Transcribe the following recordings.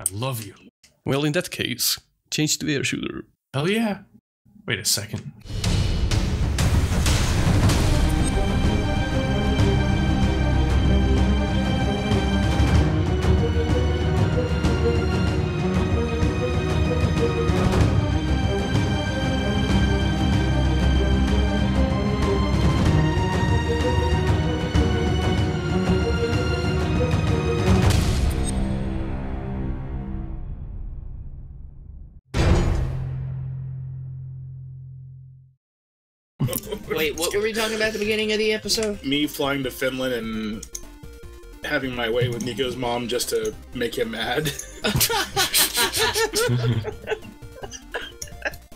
I love you. Well, in that case, change to air shooter. Hell yeah. Wait a second. Wait, what were we talking about at the beginning of the episode? Me flying to Finland and having my way with Nico's mom just to make him mad.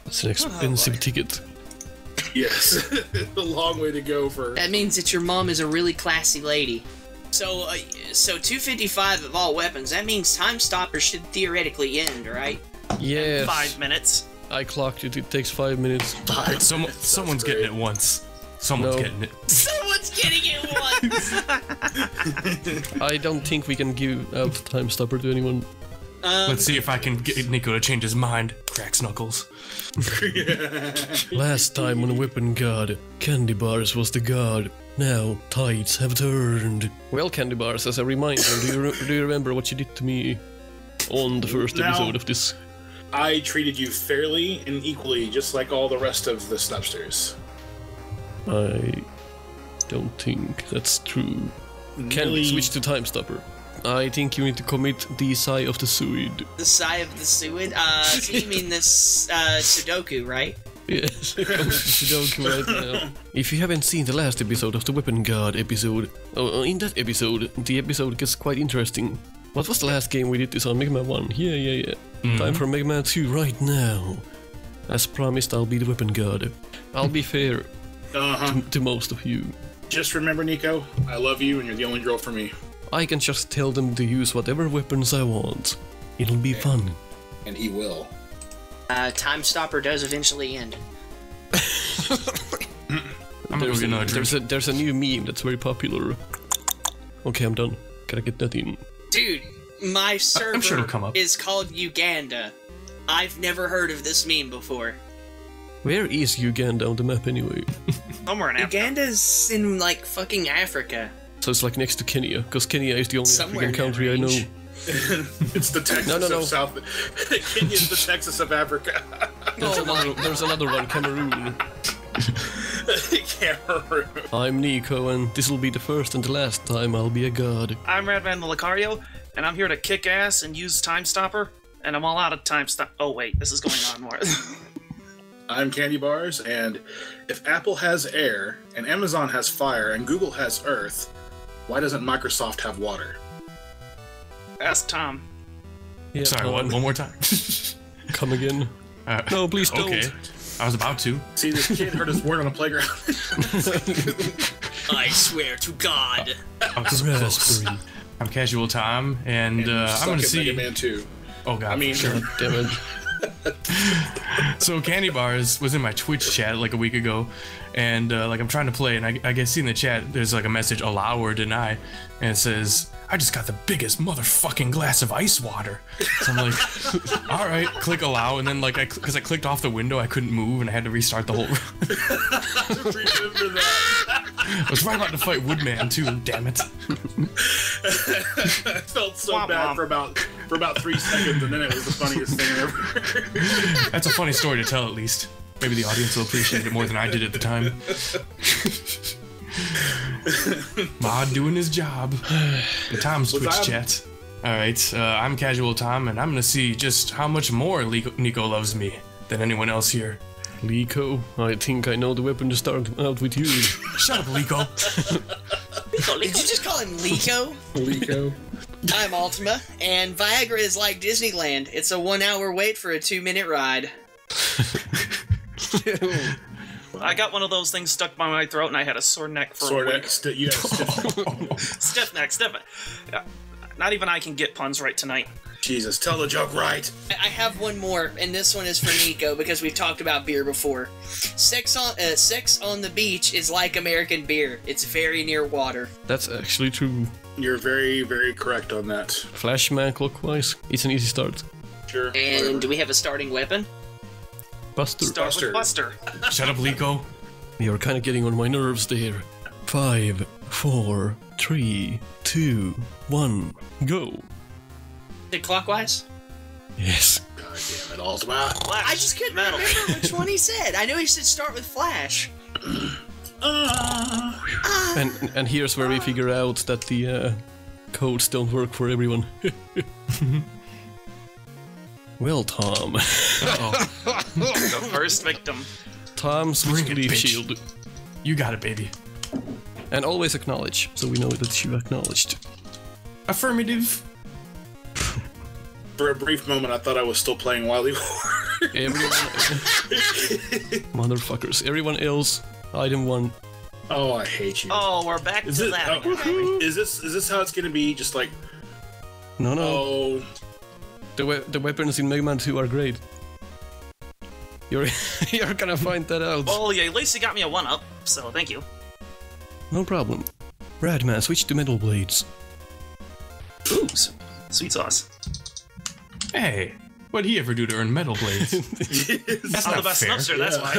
That's an expensive ticket. yes, a long way to go for. That means that your mom is a really classy lady. So, uh, so 255 of all weapons. That means Time Stopper should theoretically end, right? Yes. Five minutes. I clocked it. It takes five minutes. Some, someone's getting it once. Someone's No. getting it. Someone's getting it once. I don't think we can give out time stopper to anyone. um, Let's see if I can get Nico to change his mind. Cracks knuckles. Last time on Weapon God, Candy Bars was the god. Now, tides have turned. Well, Candy Bars, as a reminder, do you, re- do you remember what you did to me on the first Now- episode of this? I treated you fairly and equally, just like all the rest of the Snupsters. I don't think that's true. Can we switch to time stopper? I think you need to commit the sigh of the Suid. the sigh of the Suid. Uh, so you mean this uh, Sudoku, right? Yes, Sudoku right now. If you haven't seen the last episode of the Weapon God episode, oh, in that episode, the episode gets quite interesting. What was the last game we did this on? Mega Man 1? Yeah, yeah, yeah. Time for Mega Man 2 right now. As promised, I'll be the Weapon God. I'll be fair Uh huh. to most of you. Just remember, Nico, I love you, and you're the only girl for me. I can just tell them to use whatever weapons I want. It'll be fun. And he will. Uh, Time Stopper does eventually end. I'm There's a, there's, a, there's a new meme that's very popular. Okay, I'm done. Gotta get that in. Dude, my server sure it'll come up. is called Uganda. I've never heard of this meme before. Where is Uganda on the map anyway? Somewhere in Africa. Uganda's in like fucking Africa. So it's like next to Kenya, because Kenya is the only Somewhere African in that country I know. It's the Texas No, no, no. of South. Kenya's the Texas of Africa. There's, another, there's another one, Cameroon. Cameroon. I'm Nico, and this will be the first and the last time I'll be a god. I'm Radman the Lucario, and I'm here to kick ass and use Time Stopper. And I'm all out of Time Stop. Oh wait, this is going on more. I'm Candy Bars, and if Apple has air, and Amazon has fire, and Google has earth, why doesn't Microsoft have water? Ask Tom. Yeah, Sorry, Tom, one, one more time. Come again. Uh, No, please don't. Okay. I was about to. See, this kid heard his word on the playground. I swear to God. I was close. Raspberry. I'm Casual Tom, and, uh, I'm gonna see. Mega Man 2. Oh god. I mean, sure. Damn it. So Candy Bars was in my Twitch chat like a week ago, and uh, like I'm trying to play, and I, I get see in the chat there's like a message allow or deny, and it says I just got the biggest motherfucking glass of ice water. So I'm like, all right, click allow, and then like I because I clicked off the window, I couldn't move, and I had to restart the whole. remember that. I was right about to fight Woodman too. Damn it! I felt so Womp bad womp. for about for about three seconds, and then it was the funniest thing ever. That's a funny story to tell at least. Maybe the audience will appreciate it more than I did at the time. Mod doing his job. The Tom's Was Twitch I- chat. Alright, uh, I'm Casual Tom, and I'm gonna see just how much more Lico- Nico loves me than anyone else here. Lico, I think I know the weapon to start out with you. Shut up, Lico. Did you just call him Lico? Lico. I'm Ultima, and Viagra is like Disneyland. It's a one hour wait for a two minute ride. I got one of those things stuck by my throat, and I had a sore neck for Sort a of. week. St- you know, st- Stiff neck, stiff. Uh, Not even I can get puns right tonight. Jesus, tell the joke right. I I have one more, and this one is for Nico because we've talked about beer before. Sex on uh, sex on the beach is like American beer. It's very near water. That's actually true. You're very, very correct on that. Flashman clockwise. It's an easy start. Sure. And whatever. do we have a starting weapon? Buster. Start Buster. with Buster. Shut up, Liko. You're kind of getting on my nerves there. Five, four, three, two, one, go. Did clockwise? Yes. God damn it, Ultima. Flash. I just couldn't Metal. remember which one he said. I know he said start with Flash. And and here's where we figure out that the uh, codes don't work for everyone. well, Tom. the first victim. Tom switched Bring leaf shield. You got it, baby. And always acknowledge, so we know that you acknowledged. Affirmative. For a brief moment, I thought I was still playing Wily War. Everyone. Motherfuckers. Everyone else, item one. oh, I hate you. Oh, we're back Is to it? that. oh, is this? Is this how it's gonna be? Just like, No, no. oh, The, we- the weapons in Mega Man 2 are great. You're, you're gonna find that out. Oh, yeah, at least you got me a one up, so thank you. No problem. Radman, switch to metal blades. Ooh, sweet sauce. Hey, what'd he ever do to earn metal blades? That's I'm the best fair. snupster, that's why.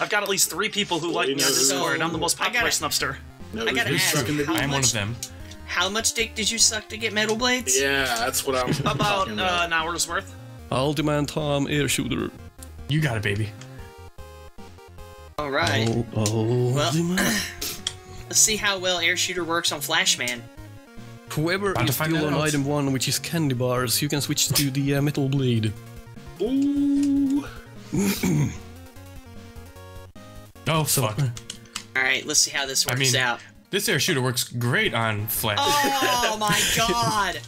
I've got at least three people who like me on know, Discord. I'm the most I popular gotta- snupster. no, I gotta who's ask, sucking the how I am one of them. How much dick did you suck to get metal blades? Yeah, that's what I'm About talking uh, an hour's worth. I'll demand Tom Air Shooter. You got it, baby. All right. Oh, oh, Well- Let's see how well air shooter works on Flashman. Whoever About to is still on out. item one, which is candy bars, you can switch to the uh, metal blade. Ooh. Oh fuck. All right, let's see how this works mean- out. This air shooter works great on Flash. Oh my god!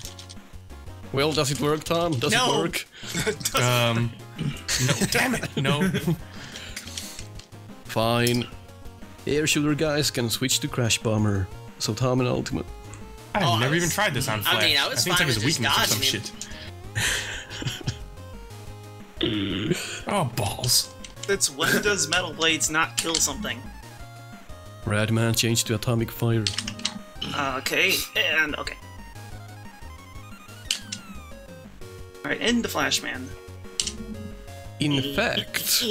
Well, does it work, Tom? Does No. it work? Um, no, damn it, no. Fine. Air shooter guys can switch to Crash Bomber. So Tom and Ultima. I've Oh, I never was- even tried this on I Flash. mean, I was think fine it's like with his just weakness or some dodging shit. oh balls! It's when does Metal Blades not kill something? Radman changed to Atomic Fire. Okay, and okay. Alright, into Flashman. In fact,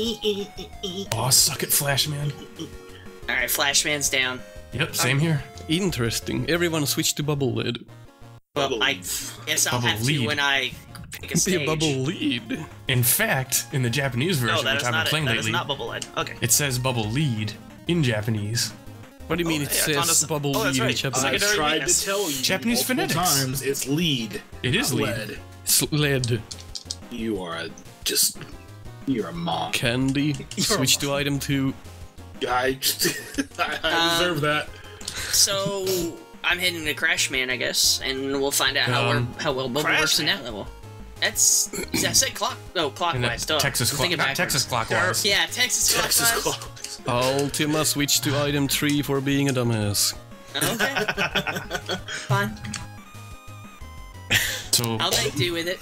Oh, suck it, Flash man. All right, Flashman's down. Yep, same here. interesting. Everyone switch to Bubble Lid. Well, I guess I'll Bubble have to lead. when I pick a Be stage. a Bubble Lead. In fact, in the Japanese version, No, which I've been not it. playing That lately, is not Bubble Lead. Okay. it says bubble lead in Japanese. What do you mean Oh, it hey, I found says us- Bubble oh, that's Lead in right. Japanese? I've tried to tell you Japanese phonetics. times. It's lead. It is not lead. lead. Sled. You are a just. You're a mom. Candy. Switch to item 2. I, I, I Um, deserve that. So I'm heading to Crash Man, I guess, and we'll find out how, Um, we're, how well Bubble works in that level. That's I said clock. No, clockwise. Duh. Texas, I'm clock, thinking not. Texas clockwise. Yeah, Texas Texas clockwise. Claw. Ultima switch to item 3 for being a dumbass. Okay. Fine. So, I'll make do with it.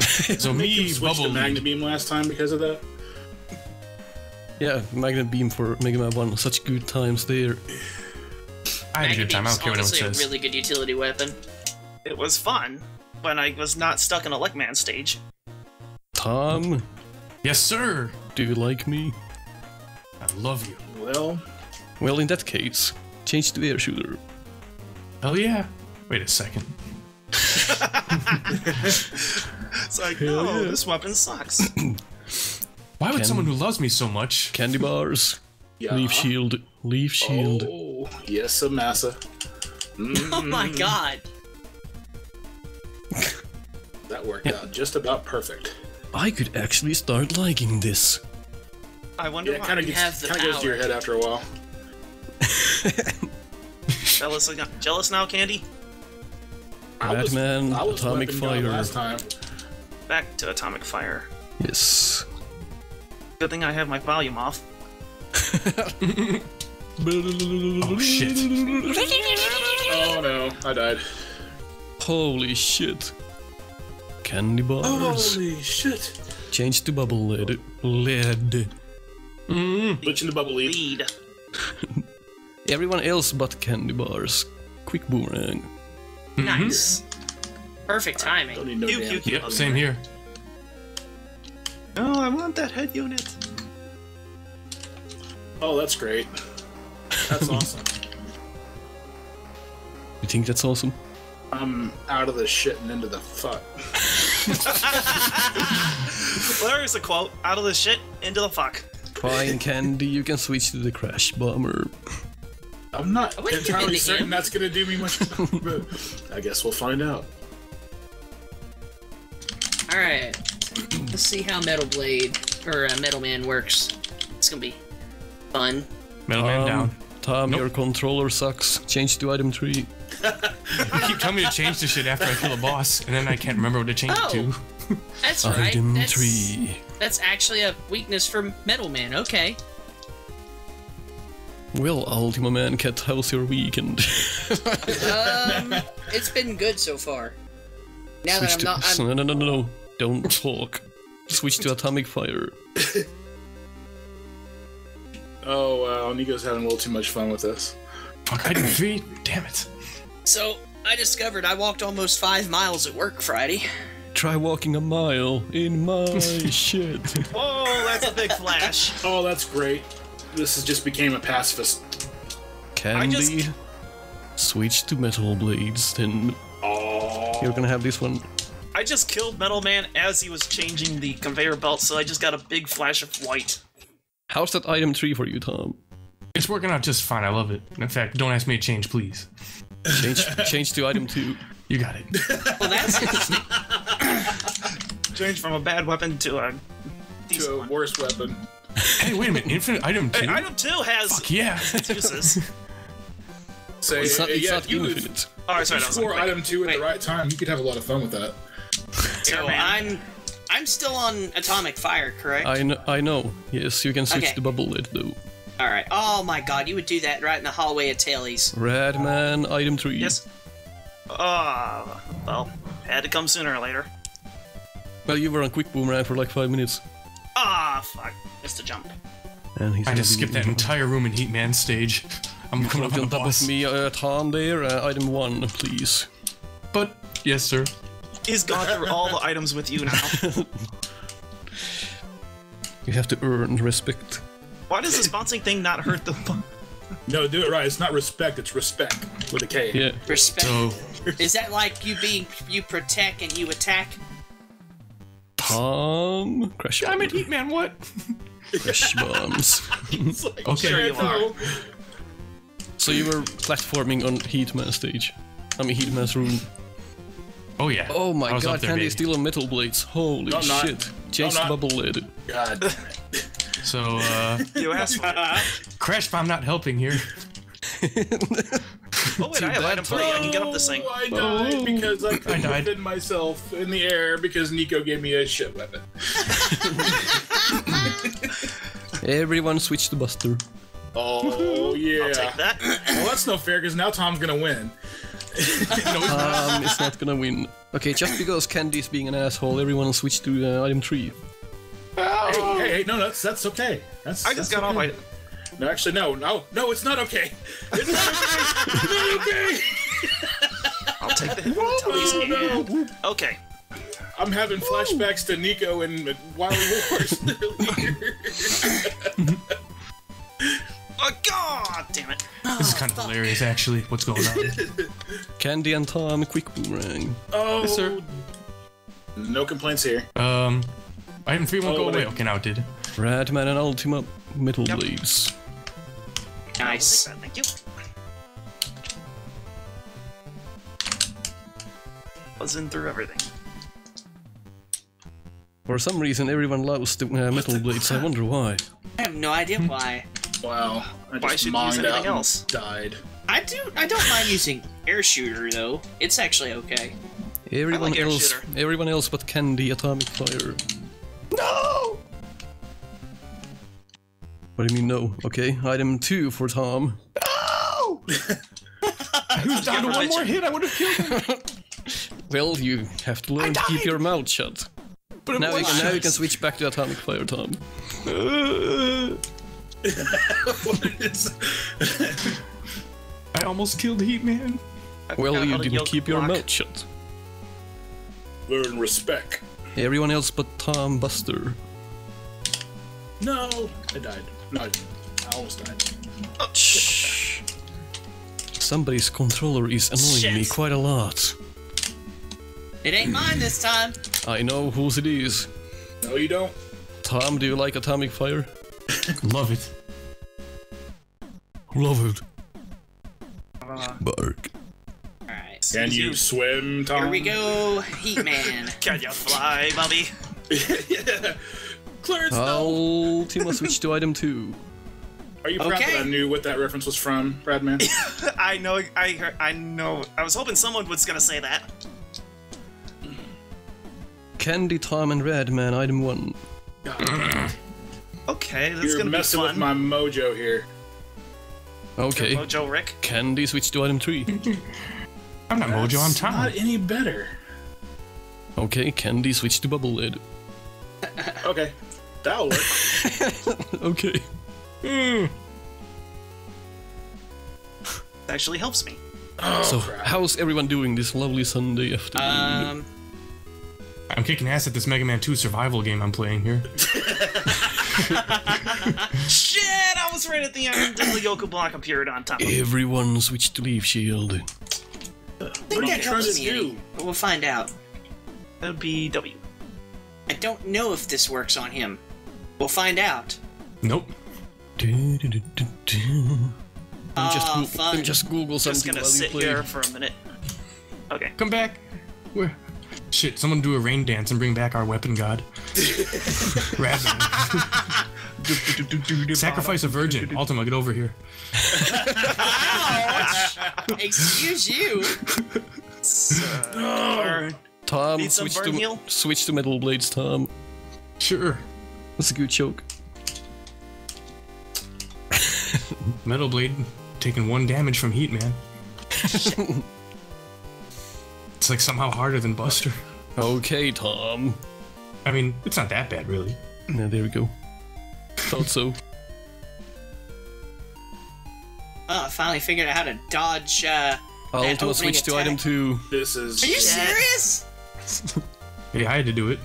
so me, switch bubble to Magna lead. Beam last time because of that. Yeah, Magnet Beam for Mega Man 1. Such good times there. I had a good time. I don't care what anyone honestly says. a really good utility weapon. It was fun when I was not stuck in a Lickman stage. Tom, Yes, sir. do you like me? I love you. Well, Well, in that case, change to Air Shooter. Hell yeah. Wait a second. It's like, Hell no, yeah. this weapon sucks. Why would Can- someone who loves me so much? Candy bars. yeah. Leaf shield. Leaf shield. Oh, yes, a massa. Oh my Mm. god. That worked out just about perfect. I could actually start liking this. I wonder Yeah, why. kind of You have the kind of goes to your head after a while. Jealous, jealous now, Candy? I was, Batman, I was Atomic Fire. last time. Back to Atomic Fire. Yes. Good thing I have my volume off. Oh shit. Oh no, I died. Holy shit. Candy bars. Holy shit! Change to bubble lid. Lead. Mm. Glitch in the bubble lead. Lead. Everyone else but candy bars. quick boomerang. Nice. Perfect timing. Don't need no Pew, damn. pew, pew. Yep, same here. Oh, I want that head unit. Oh, that's great. That's awesome. You think that's awesome? I'm out of the shit and into the fuck. Well, there's a quote. Out of the shit, into the fuck. Fine, Candy, you can switch to the crash bomber. I'm not wouldn't give entirely in to certain him. that's gonna do me much good, but I guess we'll find out. All right. Let's see how Metal Blade or uh, Metal Man works. It's gonna be fun. Metal Man Um, down. Tom, Nope. your controller sucks. Change to item 3. You keep telling me to change the shit after I kill a boss, and then I can't remember what to change Oh. it to. That's right. Item That's, 3. that's actually a weakness for Metal Man. Okay. Well, Ultima Mantoid, how's your weekend? Um, it's been good so far. Now that I'm to. not, I'm, no, no, no, no, no. Don't talk. Switch to Atomic Fire. Oh wow, Nico's having a little too much fun with this. Fuck, item three. Damn it. so I discovered I walked almost five miles at work Friday. Try walking a mile in my shit. Oh, that's a big flash. Oh, that's great. This has just became a pacifist. Candy. just- Switch to metal blades, then Oh, you're gonna have this one. I just killed Metal Man as he was changing the conveyor belt, so I just got a big flash of white. How's that item 3 for you, Tom? It's working out just fine. I love it. In fact, don't ask me to change, please. Change, change to item 2. You got it. Well, that's interesting. Change from a bad weapon to a to a one. worse weapon. Hey, wait a minute. Infinite item two. Hey, item two has Fuck yeah. uses. Say, It's not, uh, it's yeah, not you would infinite. Oh, sorry, you that score quick. item two at Wait. the right time, you could have a lot of fun with that. So I'm, I'm still on Atomic Fire, correct? I, kn- I know. Yes, you can switch Okay. to bubble lid though. All right. Oh my God, you would do that right in the hallway of Tailies. Radman, item 3. Yes. Ah, well, had to come sooner or later. Well, you were on quick boomerang for like 5 minutes. Ah, fuck. Missed a jump. And he's I just skipped that entire room in Heat Man stage. I'm coming up on on top boss. of me, uh, Tom there. Uh, item 1, please. But yes, sir. He's gone through all the items with you now. You have to earn respect. Why does this bouncing thing not hurt the... No, do it right. It's not respect. It's respect with a K. Yeah. Respect. So Is that like you being you protect and you attack? Tom. Crash I'm bomb. in Heat Man. What? Crash bombs. Like, Okay. Sure you so you were platforming on Heatman stage. I mean, Heatman's room. Oh yeah. Oh my I was up god, there, Candy baby. is still on metal blades. Holy No, I'm not. shit. Change No, the I'm not. bubble lid. God. So uh, You asked for it. Crash Bomb not helping here. Oh, wait, I have item three. I can get up this thing. Oh, I died because I couldn't defend myself in the air because Nico gave me a shit weapon. Everyone switch to Buster. Oh yeah. I'll take that. Well, that's no fair because now Tom's gonna win. Um, it's not gonna win. Okay, just because Candy is being an asshole, everyone switch to uh, item 3. Hey, hey, hey, no, that's that's okay. That's I just that's got off okay. my... No, actually, no, no, no, it's not okay. It's not okay. It's I'll take the hit oh, no. Okay. I'm having flashbacks to Nico and Wily Wars earlier. Oh, God damn it. This is kind of hilarious, actually. What's going on? Candy and Tom, quick boomerang. Oh, Yes, sir. No complaints here. Um, item three won't Oh, go but I- away. Okay, now it did. Radman and Ultima metal Yep. blades. Nice. I'll take that, Thank you. Buzzing through everything. For some reason, everyone loves the uh, metal blades. I wonder why. I have no idea why. Wow. I Why just should you use mined anything out and else? Died. I do. I don't mind using air shooter though. It's actually okay. Everyone like else, shooter. everyone else but Candy, atomic fire. No! What do you mean no? Okay, item two for Tom. No! he was down to one more hit. I would have killed him. Well, you have to learn to keep your mouth shut. But Now you, can, now you can switch back to atomic fire, Tom. I almost killed Heat Man. Well, you didn't yoke keep your mouth shut. Learn respect. Everyone else but Tom Buster. No, I died. No, I didn't. Almost died. Oh, shit. Somebody's controller is annoying me quite a lot. It ain't mine this time. I know whose it is. No, you don't. Tom, do you like atomic fire? Love it. Love it. Uh, Bark. Alright. Can you swim, Tom? Here we go, Heat Man. Can you fly, Bobby? yeah. Clarence, no. I'll Timo switch to item two. Are you proud Okay. that I knew what that reference was from, Radman? I know. I heard, I know. I was hoping someone was gonna say that. Candy, Tom, and Radman, item one. Okay, that's You're gonna be fun. messing with my mojo here. Okay. Mojo Rick. Candy, switch to item three. I'm not Mojo, I'm It's Tom. Not any better. Okay, Candy, switch to bubble lid. Okay, that'll work. Okay. Actually helps me. Oh, So, crap. how's everyone doing this lovely Sunday afternoon? Um, I'm kicking ass at this Mega Man 2 survival game I'm playing here. Shit! I was right at the end. and the Yoku block appeared on top. of me. Everyone switch to leaf shield. I think What you that helps me, do? But we'll find out. That would be W. I don't know if this works on him. We'll find out. Nope. Let me just, Aw, Goo- fun. let me just Google something. Just something gonna while you sit play. here for a minute. Okay. Come back. Where? Shit, someone do a rain dance and bring back our weapon god. Radman. Sacrifice a virgin. Ultima, get over here. Excuse you. Or- Tom, switch to switch to metal blades. Tom, Sure. That's a good joke. Metal Blade taking one damage from heat, man. it's like somehow harder than Buster. Okay, Tom. I mean, it's not that bad, really. Yeah, there we go. Thought so. Oh, I finally figured out how to dodge, uh... I'll That do a opening switch to item two. This is. Are you Shit. serious? Yeah, I had to do it.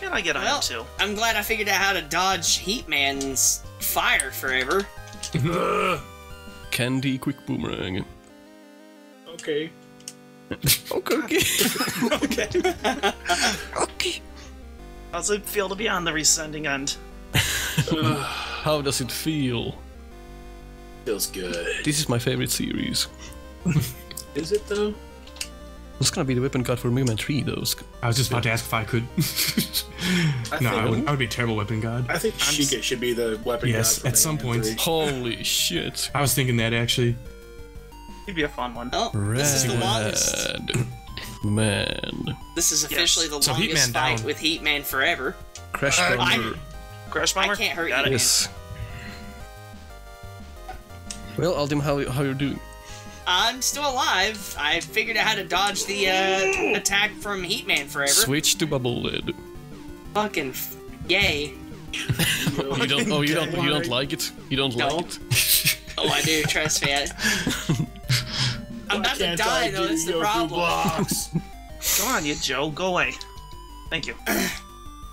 Why can't I get Well, item two? I'm glad I figured out how to dodge Heat Man's fire forever. Candy quick boomerang. okay. Okay. Okay. okay. How's it feel to be on the rescending end? How does it feel? Feels good. This is my favorite series. Is it though? It's gonna be the weapon card for Mega Man 3, though. I was just about to ask if I could. I no, think, I would, I would be a terrible weapon god. I think Sheikah should be the weapon. Yes, god for at some Man point. 3. Holy shit. I was thinking that actually. It'd be a fun one. Oh, this is the longest. Man. This is officially the So longest Heat fight down. with Heat Man forever. Crash Uh, Bomber. Crash bomber. I can't hurt Got you. it. Yes. Well, Ultima, how, how you doing? I'm still alive. I figured out how to dodge the uh, attack from Heat Man forever. Switch to bubble lid. Fucking f- yay. You don't. Oh, you don't. You don't like it. You don't No. like it. Oh, I do. Trust me. I, I'm about to Can't die I though. That's the Yoku problem. Blocks? Come on, you Joe. Go away. Thank you.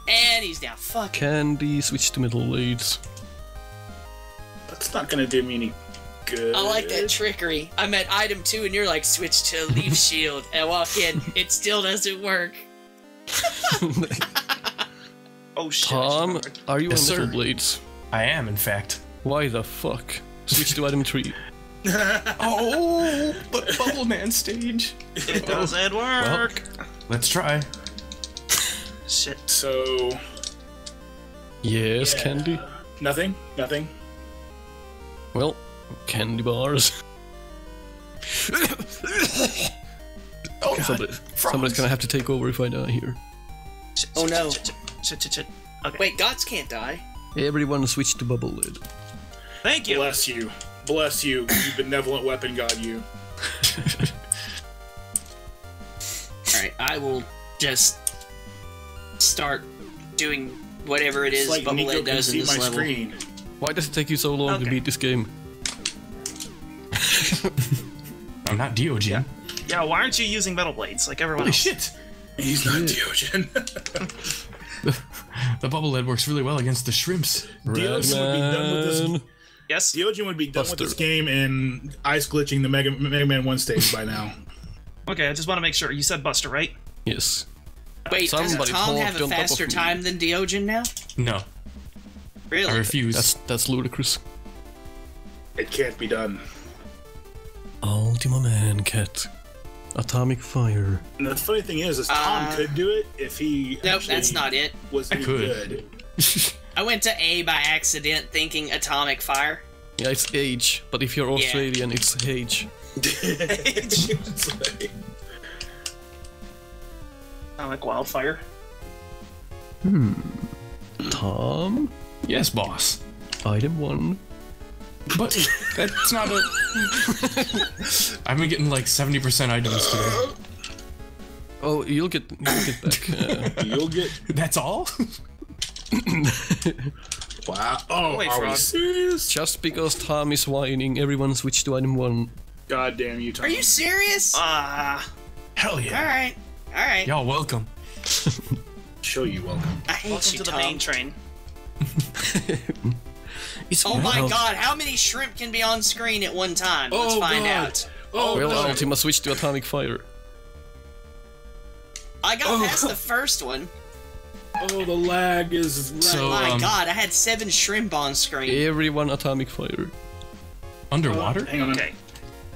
And he's down. Fuck. Candy. Switch to middle leads. That's not gonna do me any good. I like that trickery. I'm at item two, and you're like, switch to leaf shield. And I walk in, it still doesn't work. Oh shit. Tom, are you Yes, on metal blades? I am, in fact. Why the fuck? Switch to item three. Oh, but Bubble Man stage. It doesn't work. Let's try. Shit. So Yes, Yeah. candy. nothing, nothing. Well, candy bars. Oh, Somebody, somebody's gonna have to take over if I die here. Shit, Oh, no. Shit, shit, shit, shit, shit. Okay. Wait, gods can't die. Everyone switch to bubble lid. Thank you. Bless you, bless you, you benevolent weapon god. You. All right, I will just start doing whatever it is It's like Bubble Nico Lid Why does it take you so long to beat this my level. not Diogen. Yeah, why aren't you using metal blades like everyone Holy else? shit! He's not Diogen. The bubble lead works really well against the shrimps. Diogen would be done with this. Yes. Diogen would be done with this game and ice glitching the Mega, Mega Man 1 stage by now. Okay, I just want to make sure. You said Buster, right? Yes. Wait, does Somebody Tom have a on top of faster time than Diogen now? No, Really? I refuse. That's that's ludicrous. It can't be done. Ultima Mantoid. Atomic Fire. And the funny thing is, is Tom Uh, could do it if he Nope, that's not it. was any could. good. I went to A by accident thinking Atomic Fire. Yeah, it's H, but if you're Yeah. Australian, it's H. It's like- Atomic Wildfire. Hmm. Tom. yes, boss. Item one. But that's not a. I've been getting like 70% items today. Oh, you'll get you'll get back. Uh, You'll get. That's all? Wow. Oh, Wait, are we Frog. serious? just because Tom is whining, everyone switch to item one. God damn you, Tom. Are you serious? Ah, Hell yeah. Alright. Alright. Y'all welcome. Show you welcome. I hate welcome you, to the main train. It's Oh my well, god, how many shrimp can be on screen at one time? Let's Oh, find God. out. Oh, Well, no. Ultima switch to Atomic Fire. I got Oh. past the first one. oh, the lag is. So, my um, god, I had seven shrimp on screen. Everyone Atomic Fire. Underwater? Hang on. Okay,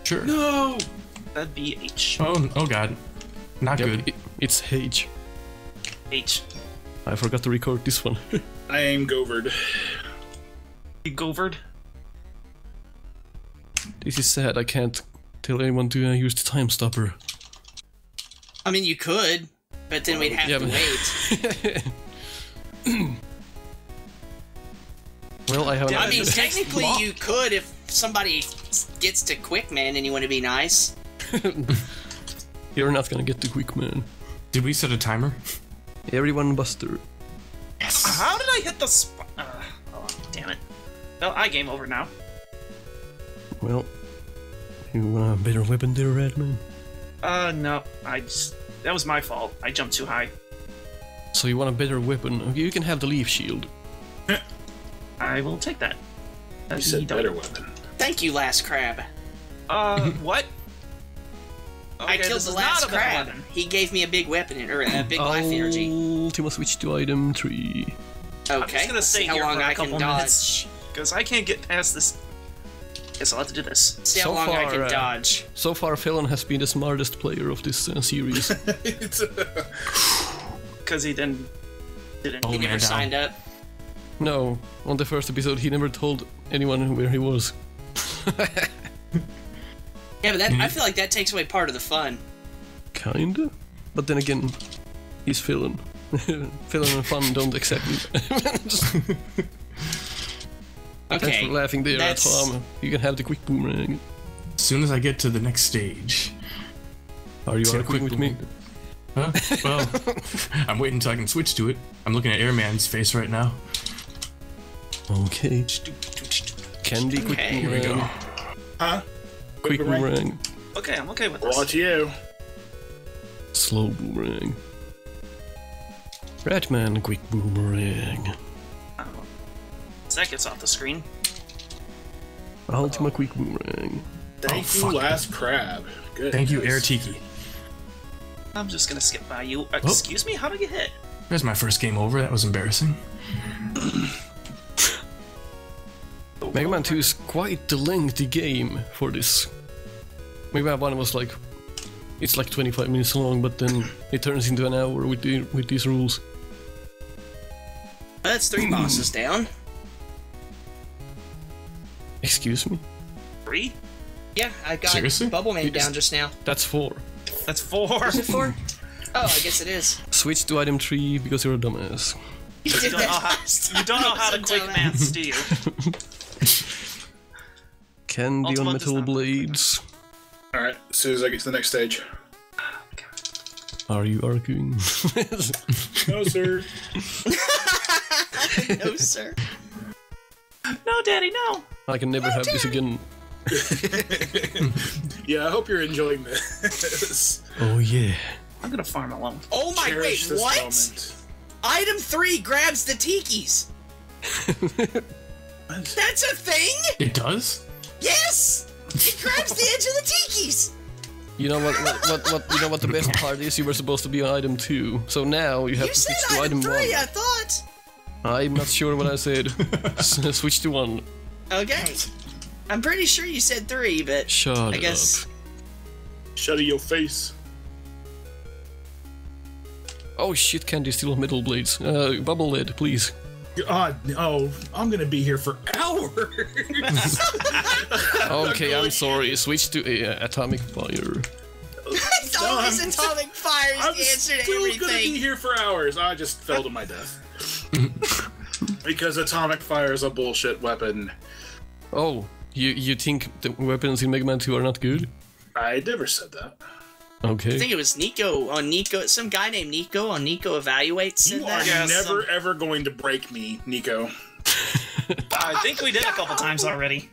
Sure. No. that'd be H. Oh, oh god. Not Yep, good. it- it's H. H. I forgot to record this one. I am Govard. You Govard. this is sad. I can't tell anyone to uh, use the time stopper. I mean, you could, but then we'd have Yeah, to but- wait. Well, I have. I mean, technically, long. you could if somebody gets to Quickman and you want to be nice. You're not gonna get the quick man. Did we set a timer? Everyone Buster. How did I hit the spot? uh, Oh, damn it. Well, I game over now. Well, you want a better weapon there, Radman? Uh, no. I just... That was my fault. I jumped too high. So you want a better weapon? You can have the leaf shield. I will take that. You That'd said better weapon. Thank you, last crab. Uh, what? I killed the last not a better crab. He gave me a big weapon or a big life energy. Ultima switch to item three. Okay, I'm just gonna let's see stay how here long for a I can couple dodge. Minutes. Because I can't get past this. Guess I'll have to do this. See how So long I can uh, dodge. So far, Felon has been the smartest player of this uh, series. Uh, Because he didn't. Didn't. Oh, He never signed up. no, on the first episode, he never told anyone where he was. Yeah, but that Mm-hmm. I feel like that takes away part of the fun. Kinda. But then again, he's Felon. Felon and fun don't exactly. Just- Thanks for laughing there, that's- Tom. You can have the quick boomerang. As soon as I get to the next stage. Are you See a arguing quick with me? Huh? Well, I'm waiting until I can switch to it. I'm looking at Airman's face right now. Okay. Candy quick Okay, here we go. huh? Quick boomerang? boomerang. Okay, I'm okay with this. Watch you. Slow boomerang. Radman quick boomerang. Oh. So that gets off the screen. I'll to my quick boomerang. Thank Oh, you, fuck. last crab. Good. Thank you, Air Tiki. I'm just gonna skip by you. Uh, Oh. Excuse me? How did I get hit? There's my first game over. That was embarrassing. Mega Man 2 is quite the lengthy game for this. Mega Man 1 was like. It's like 25 minutes long, but then it turns into an hour with the with these rules. That's three bosses down. Excuse me? Three? Yeah, I got Seriously? Bubble Man You just- down just now. That's four. That's four. Is it four? Oh, I guess it is. Switch to item 3 because you're a dumbass. You You don't that know how, you don't know how to I'm quick so maths, do you? Candy Ultima on metal not work like blades. All right. As soon as I get to the next stage. Are you arguing? No, sir. No, sir. No, Daddy, no. I can never have this again. Yeah, I hope you're enjoying this. Oh yeah. I'm gonna farm alone. Oh my Cherish wait, what? moment. Item three grabs the tikis. That's a thing? It does? Yes! It grabs the edge of the tikis! You know what, what, what, what? You know what the best part is? You were supposed to be on item two, so now you have You to switch to item item three, one. I thought. I'm not sure what I said. Switch to one. Okay. I'm pretty sure you said three, but Shut I guess. up. Shut your face. Oh shit! Candy still metal blades. Uh, bubble lid, please. Uh, oh, I'm gonna be here for hours. Okay, I'm sorry. Switch to uh, atomic fire. It's always I'm- atomic fire is I'm the answer to still gonna be here for hours. I just fell to my death. because atomic fire is a bullshit weapon. Oh, you you think the weapons in Mega Man 2 are not good? I never said that. Okay. I think it was Nico on Nico. Some guy named Nico on Nico Evaluates You that. are Yes, never um, ever going to break me, Nico. I think we did a couple times already.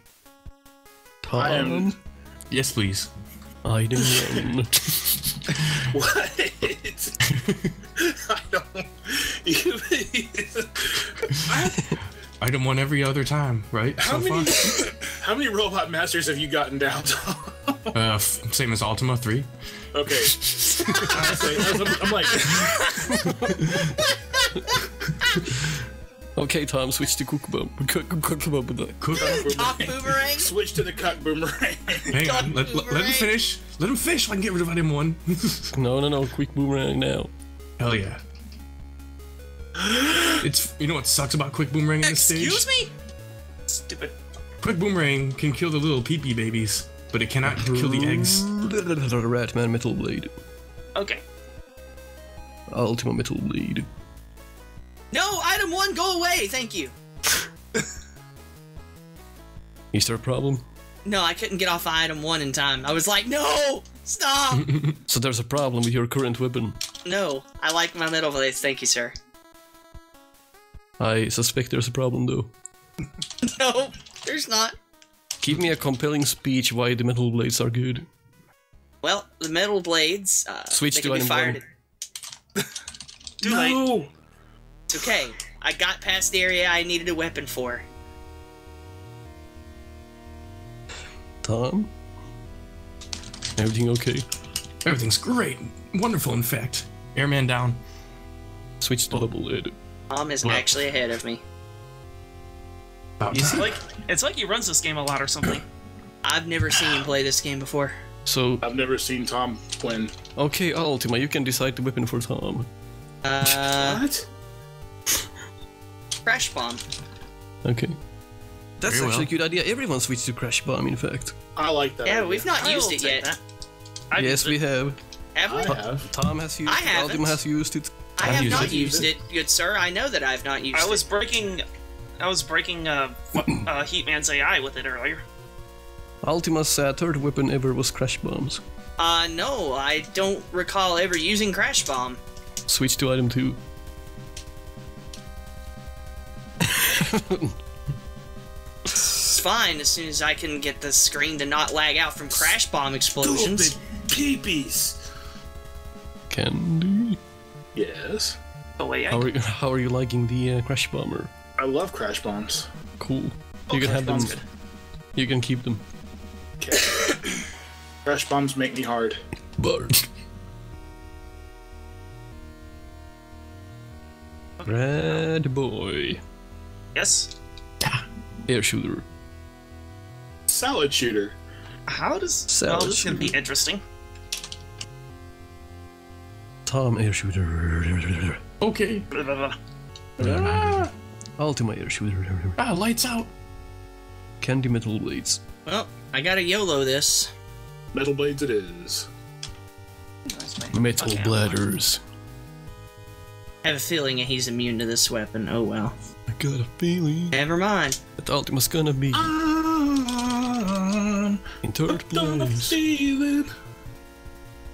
Tom, I am- Yes, please. item one. What? I don't. You, Item one every other time, right? how so many? far? How many robot masters have you gotten down, Tom? Uh, f- same as Ultima 3. Okay. Honestly, I'm, I'm like, okay, Tom, switch to Kookaburra. Kookaburra. Cook. Top boomerang. Switch to the cut boomerang. Hang on. Let, let, let him finish. Let him finish so I can get rid of item one. No, no, no, quick boomerang now. Hell yeah. It's you know what sucks about quick boomerang in this stage? Excuse me. Stupid. Quick boomerang can kill the little peepee pee babies, but it cannot kill the eggs. Radman Metal Blade. Okay. Ultima Metal Blade. No, item one, go away. Thank you. Is there a problem? No, I couldn't get off item one in time. I was like, no, stop. So there's a problem with your current weapon. no, I like my metal blades. Thank you, sir. I suspect there's a problem though. No, there's not. Give me a compelling speech why the metal blades are good. Well, the metal blades. Uh, Switch they to can be item fired. one. Too late. no. It's okay. I got past the area I needed a weapon for. Tom? Everything okay? Everything's great. Wonderful, in fact. Airman down. Switch to double lid. Mom is Well- actually ahead of me. About It's like it's like he runs this game a lot or something. I've never seen him play this game before. So, I've never seen Tom win. okay, Ultima, you can decide the weapon for Tom. Uh, What? crash bomb. Okay. That's Very actually well. a good idea. Everyone switched to Crash Bomb, in fact. I like that. Yeah, idea. we've not I used it yet. yes, used we it. have. Have we? I have. Tom has used I it. haven't. Ultima has used it. I I've used not it. used it, good sir. I know that I've not used it. I was it. breaking, I was breaking uh, what- uh, Heatman's AI with it earlier. Ultima's uh, third weapon ever was Crash Bombs. Uh, no, I don't recall ever using crash bomb. Switch to item 2. It's fine as soon as I can get the screen to not lag out from crash bomb explosions. Stupid peepees. Candy. Yes. The way I How are, you, how are you liking the uh, Crash Bomber? I love crash bombs. Cool. Oh, you can have them. Good. You can keep them. Okay. crash bombs make me hard. Bark. Red boy. yes. Air shooter. Salad shooter. How does? Salad well, this is gonna be shooter. interesting. Tom air shooter. Okay. Ah, Ultima air shooter. Ah, lights out. Candy metal blades. Well, I gotta YOLO this. metal blades it is. Metal Okay, bladders. I have a feeling he's immune to this weapon. Oh well. I got a feeling Never mind. that Ultima's gonna be I'm in third gonna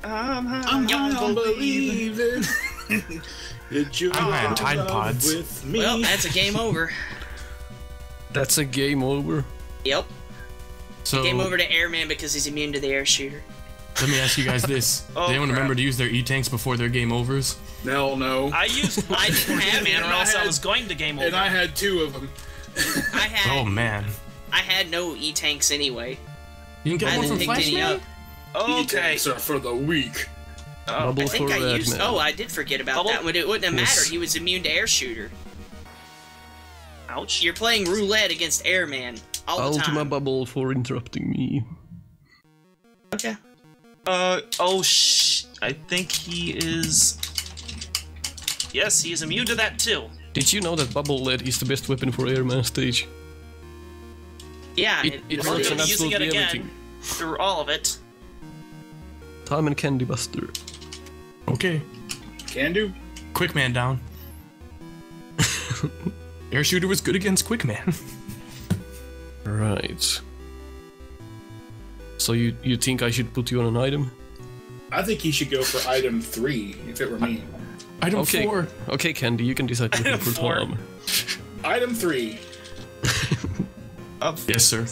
place. feeling. I'm, I'm unbelieving. Did you I'm fall on Tide Pods. with me? Well, that's a game over. That's a game over. Yep. So Game over to Airman because he's immune to the air shooter. let me ask you guys this: Oh, Does anyone crap. remember to use their e tanks before their game overs? No, no. I used I didn't have man, or else I had- was going to game over. and I had two of them. I had Oh man, I had no e tanks anyway. you didn't get I one didn't from pick Flashman? Up. okay. Are for the weak. Oh, Bubble I think for I Red used. Man. Oh, I did forget about Bubble? that one. It wouldn't have Yes. mattered. He was immune to air shooter. ouch. You're playing roulette against Airman all the Ultima time. Bubble for interrupting me. Okay. Uh oh sh. I think he is. Yes, he is immune to that too. Did you know that Bubble Lead is the best weapon for Airman stage? Yeah. It, it we're works gonna on using it absolutely again. everything. Through all of it. Time and Candy Buster. Okay, Can do. Quick Man down. Air shooter was good against Quick Man. Right. So you you think I should put you on an item? I think he should go for item three if it were me. Item Okay. four. Okay, Candy, you can decide to go for Four. Tom. Item three. Yes, sir.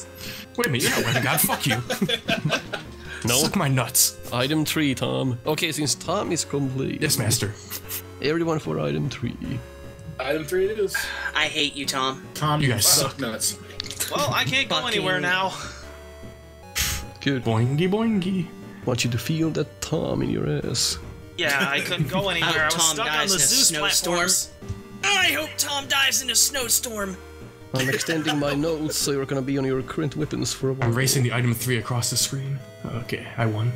Wait a minute, you're not weather god. Fuck you. No. Suck my nuts. Item three, Tom. Okay, since Tom is complete, Yes, master. everyone for item three. Item three it is. I hate you, Tom. Tom, You you guys Suck suck. nuts. Well, I can't go anywhere now. Good. Boingy boingy. Want you to feel that Tom in your ass. Yeah, I couldn't go anywhere. I was Tom stuck on the in Zeus snowstorm. platforms. I hope Tom dies in a snowstorm. I'm extending my notes so you're gonna be on your current weapons for a I'm while. racing the item three across the screen. Okay, I won.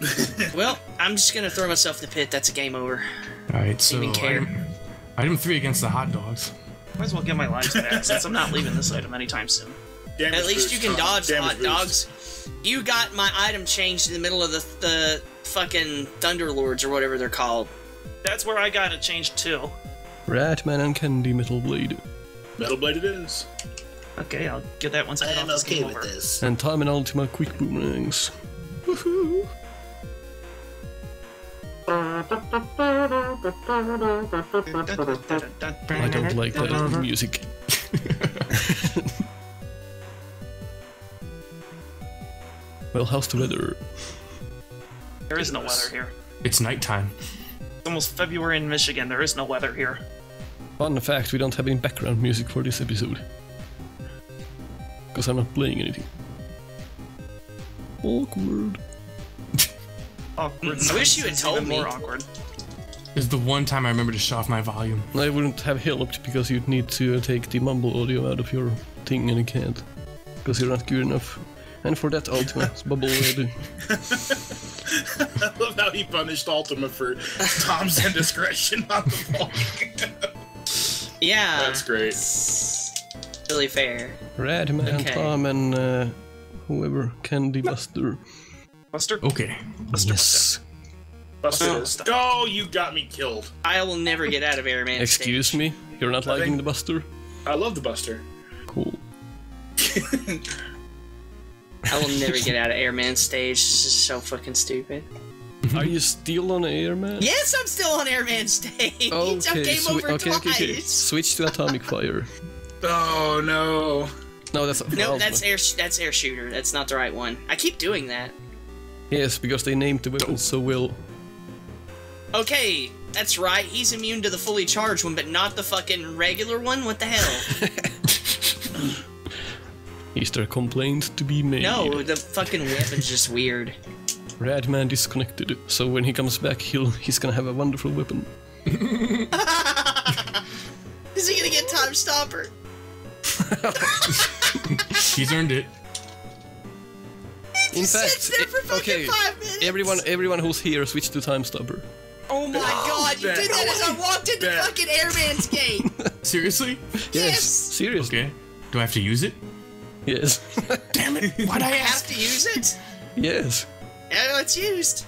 Well, I'm just gonna throw myself in the pit. That's a game over. All right, so Even care. item, item three against the hot dogs. Might as well get my lives back since I'm not leaving this item anytime soon. Damage At least you can Tom. dodge the hot boost. dogs. You got my item changed in the middle of the the fucking Thunderlords or whatever they're called. That's where I got it changed too. Radman and Candy Metal Blade. Metal blade it is. Okay, I'll get that once I get off this game over. this. And Time and Ultima Quick Boomerangs. Woohoo! I don't like that music. well, how's the weather? There is no weather here. It's nighttime. It's almost February in Michigan. There is no weather here. Fun fact, we don't have any background music for this episode. Because I'm not playing anything. Awkward. Awkward. I wish you had It's told even me. more awkward. It's the one time I remember to shut off my volume. I wouldn't have helped because you'd need to uh, take the mumble audio out of your thing and you can't. Because you're not good enough. And for that Ultima bubble red. I love how he punished Ultima for Tom's indiscretion on the volume. Yeah, That's great. really fair. Radman, Okay. Tom, and uh, whoever, Candy Buster. Buster? Okay. Yes. Buster Oh, is. Oh, you got me killed. I will never get out of Airman. Excuse stage. me? You're not liking think- the Buster? I love the Buster. Cool. I will never get out of Airman stage. This is so fucking stupid. Mm-hmm. Are you still on Airman? Yes, I'm still on Airman stage. I'm Okay, game over okay, okay, okay. Switch to Atomic Fire. Oh no. No, that's No, Ultima. that's air. That's air shooter. That's not the right one. I keep doing that. Yes, because they named the weapon so well. Okay, that's right. He's immune to the fully charged one, but not the fucking regular one. What the hell? Is there a complaint to be made? no, the fucking weapon's just weird. Radman disconnected, so when he comes back, he'll he's gonna have a wonderful weapon. Is he gonna get time stopper? He's earned it. In fact, sits there eh, for e- fucking okay, five minutes. everyone everyone who's here switch to Time Stopper. Oh my oh, god, you that- did that as I walked into that- fucking Airman's gate. Seriously? Yes. Seriously. Okay. Do I have to use it? Yes. Damn it! Why'd I I have to use it. yes. Yeah, it's used.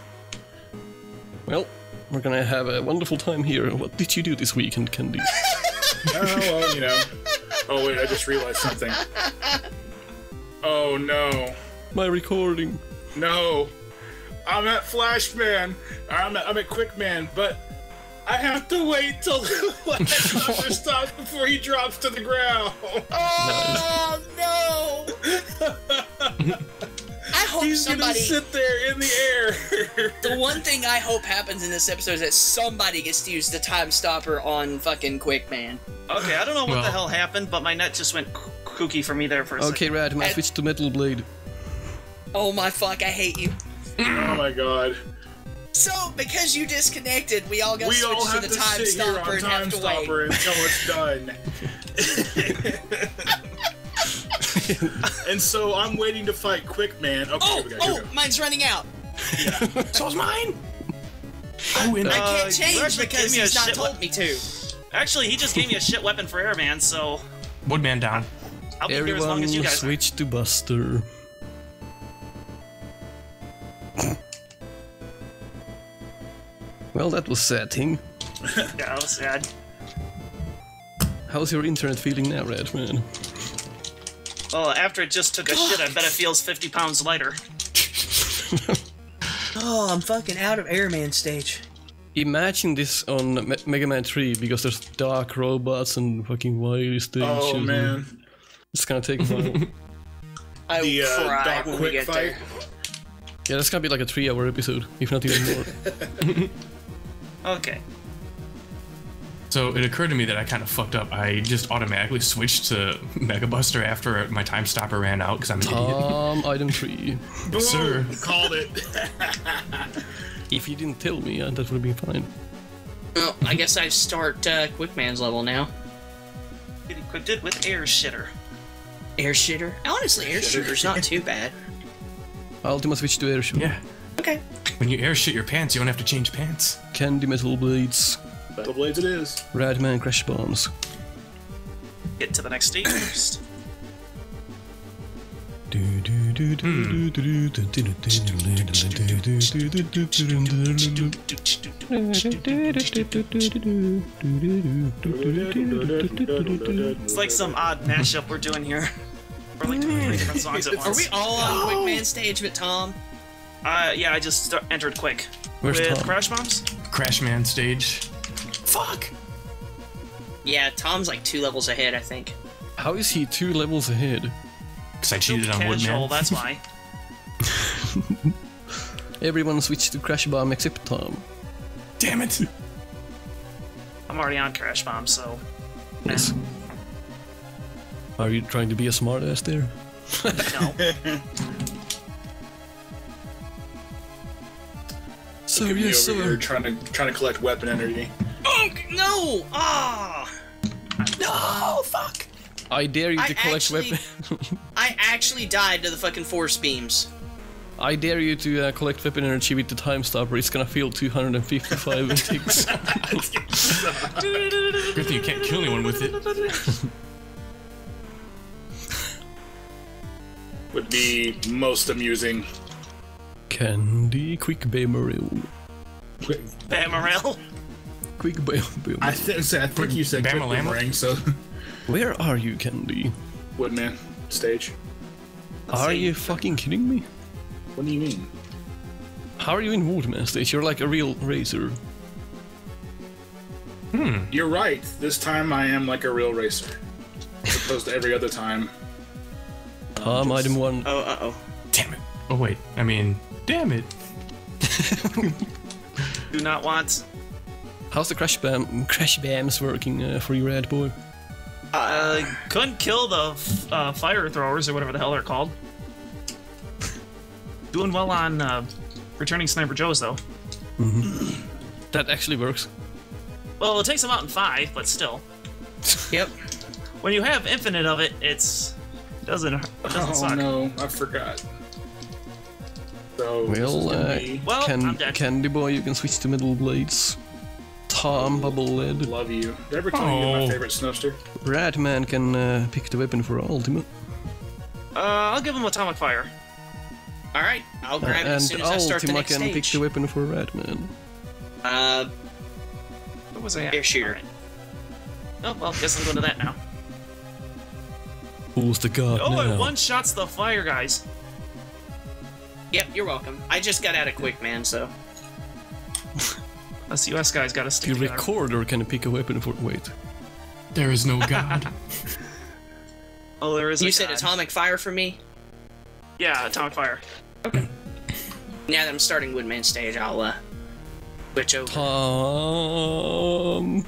Well, we're gonna have a wonderful time here. What did you do this weekend, Candy? Oh well, you know. Oh wait, I just realized something. Oh no. My recording. No. I'm at Flashman. I'm at, I'm at Quickman, but I have to wait till the last stops before he drops to the ground. Oh no! I hope He's somebody. gonna sit there in the air. The one thing I hope happens in this episode is that somebody gets to use the time stopper on fucking Quick Man. Okay, I don't know what the hell happened, but my net just went k- kooky for me there for a Okay, second. Radman, And- switch to Metal Blade. Oh my fuck, I hate you. oh my god. So, because you disconnected, we all got We switched all have to to the time sit here stopper on and time have to stopper wait. until it's done. and so I'm waiting to fight Quick Man. Okay, Oh, here we go. Here oh, go. mine's running out. So So's mine. I win. I Uh, can't change actually because gave he's not told me to. Actually, he just gave me a shit weapon for Airman, so Woodman down. I'll be here as long as you guys are. switch to Buster. Well, that was sad thing. Yeah, that was sad. How's your internet feeling now, Radman? Well, after it just took a shit, I bet it feels 50 pounds lighter. Oh, I'm fucking out of Airman stage. Imagine this on Me- Mega Man 3 because there's Doc Robots and fucking Wily stages. Oh and man. It's gonna take a while. I will The uh, cry Doc when we Quick get fight. there. yeah, that's gonna be like a three hour episode, if not even more. Okay. So it occurred to me that I kind of fucked up. I just automatically switched to Mega Buster after my time stopper ran out because I'm an idiot. um, item 3. Boom, Sir. Called it. If you didn't tell me, uh, that would have been fine. Well, I guess I start uh, Quickman's level now. Get equipped with air shitter. Air shitter. Honestly, air shitter's not too bad. I'll Ultima switch to Air Shitter. Yeah. Okay. When you air shit your pants, you don't have to change pants. Candy metal blades. Battle Blades it is. Radman crash bombs. Get to the next stage first. It's like some odd mashup we're doing here. For like three different songs at Are we all on Quickman stage but Tom? Uh, yeah, I just entered quick. Where's With Tom? crash bombs? Crash Man stage. Fuck. Yeah, Tom's like two levels ahead, I think. How is he two levels ahead? Because I cheated on Casual, Woodman. that's why. Everyone switched to crash bomb except Tom. Damn it. I'm already on crash bomb, so Yes. Eh. Are you trying to be a smartass there? no. So Look at me yes, over here trying to trying to collect weapon energy. Unk! No! Ah! No, fuck. I dare you I to collect actually- weapon. I actually died to the fucking force beams. I dare you to uh, collect weapon energy with the time stopper. It's gonna feel 255 ticks. Good thing you can't kill anyone with it. Would be most amusing. Candy, quick Bamaril. Bamarel. Quick Bamaril. I, th- I think you said Bama Quick Llama? so Where are you, Candy? Woodman stage. Are see. you fucking kidding me? What do you mean? How are you in Woodman stage? You're like a real racer. Hmm. You're right. This time I am like a real racer, as opposed to every other time. Tom, item one. Oh, uh oh. Damn it. Oh wait. I mean, damn it. Do not want. How's the crash bam crash bams working uh, for you, Red Boy? Uh, couldn't kill the f- uh, fire throwers or whatever the hell they're called. Doing well on uh, returning Sniper Joes though. That actually works. Well, it takes them out in five, but still. Yep. When you have infinite of it, it's doesn't it doesn't Oh suck. no, I forgot. So Well, uh, be- Well, Can- Candy Boy, you can switch to metal blades. Tom, Bubble Lead. love you. Did I ever tell you you're my Oh. favorite Snupster? Radman can uh, pick the weapon for Ultima. Uh, I'll give him atomic fire. Alright, I'll grab it and as soon as I start the Ultima next can pick the weapon for Radman. Uh, What was I at? Air shooter. Alright. Oh well, guess I'm going to that now. Who's the god Oh, now? it one shots the fire guys. Yep, you're welcome. I just got out of Quick Man, so. Us US guys got to The stick together. recorder can I pick a weapon for. Wait. There is no God. Oh, there is. You a said god. atomic fire for me? Yeah, atomic fire. Okay. now that I'm starting Woodman stage, I'll uh, switch over. Tom.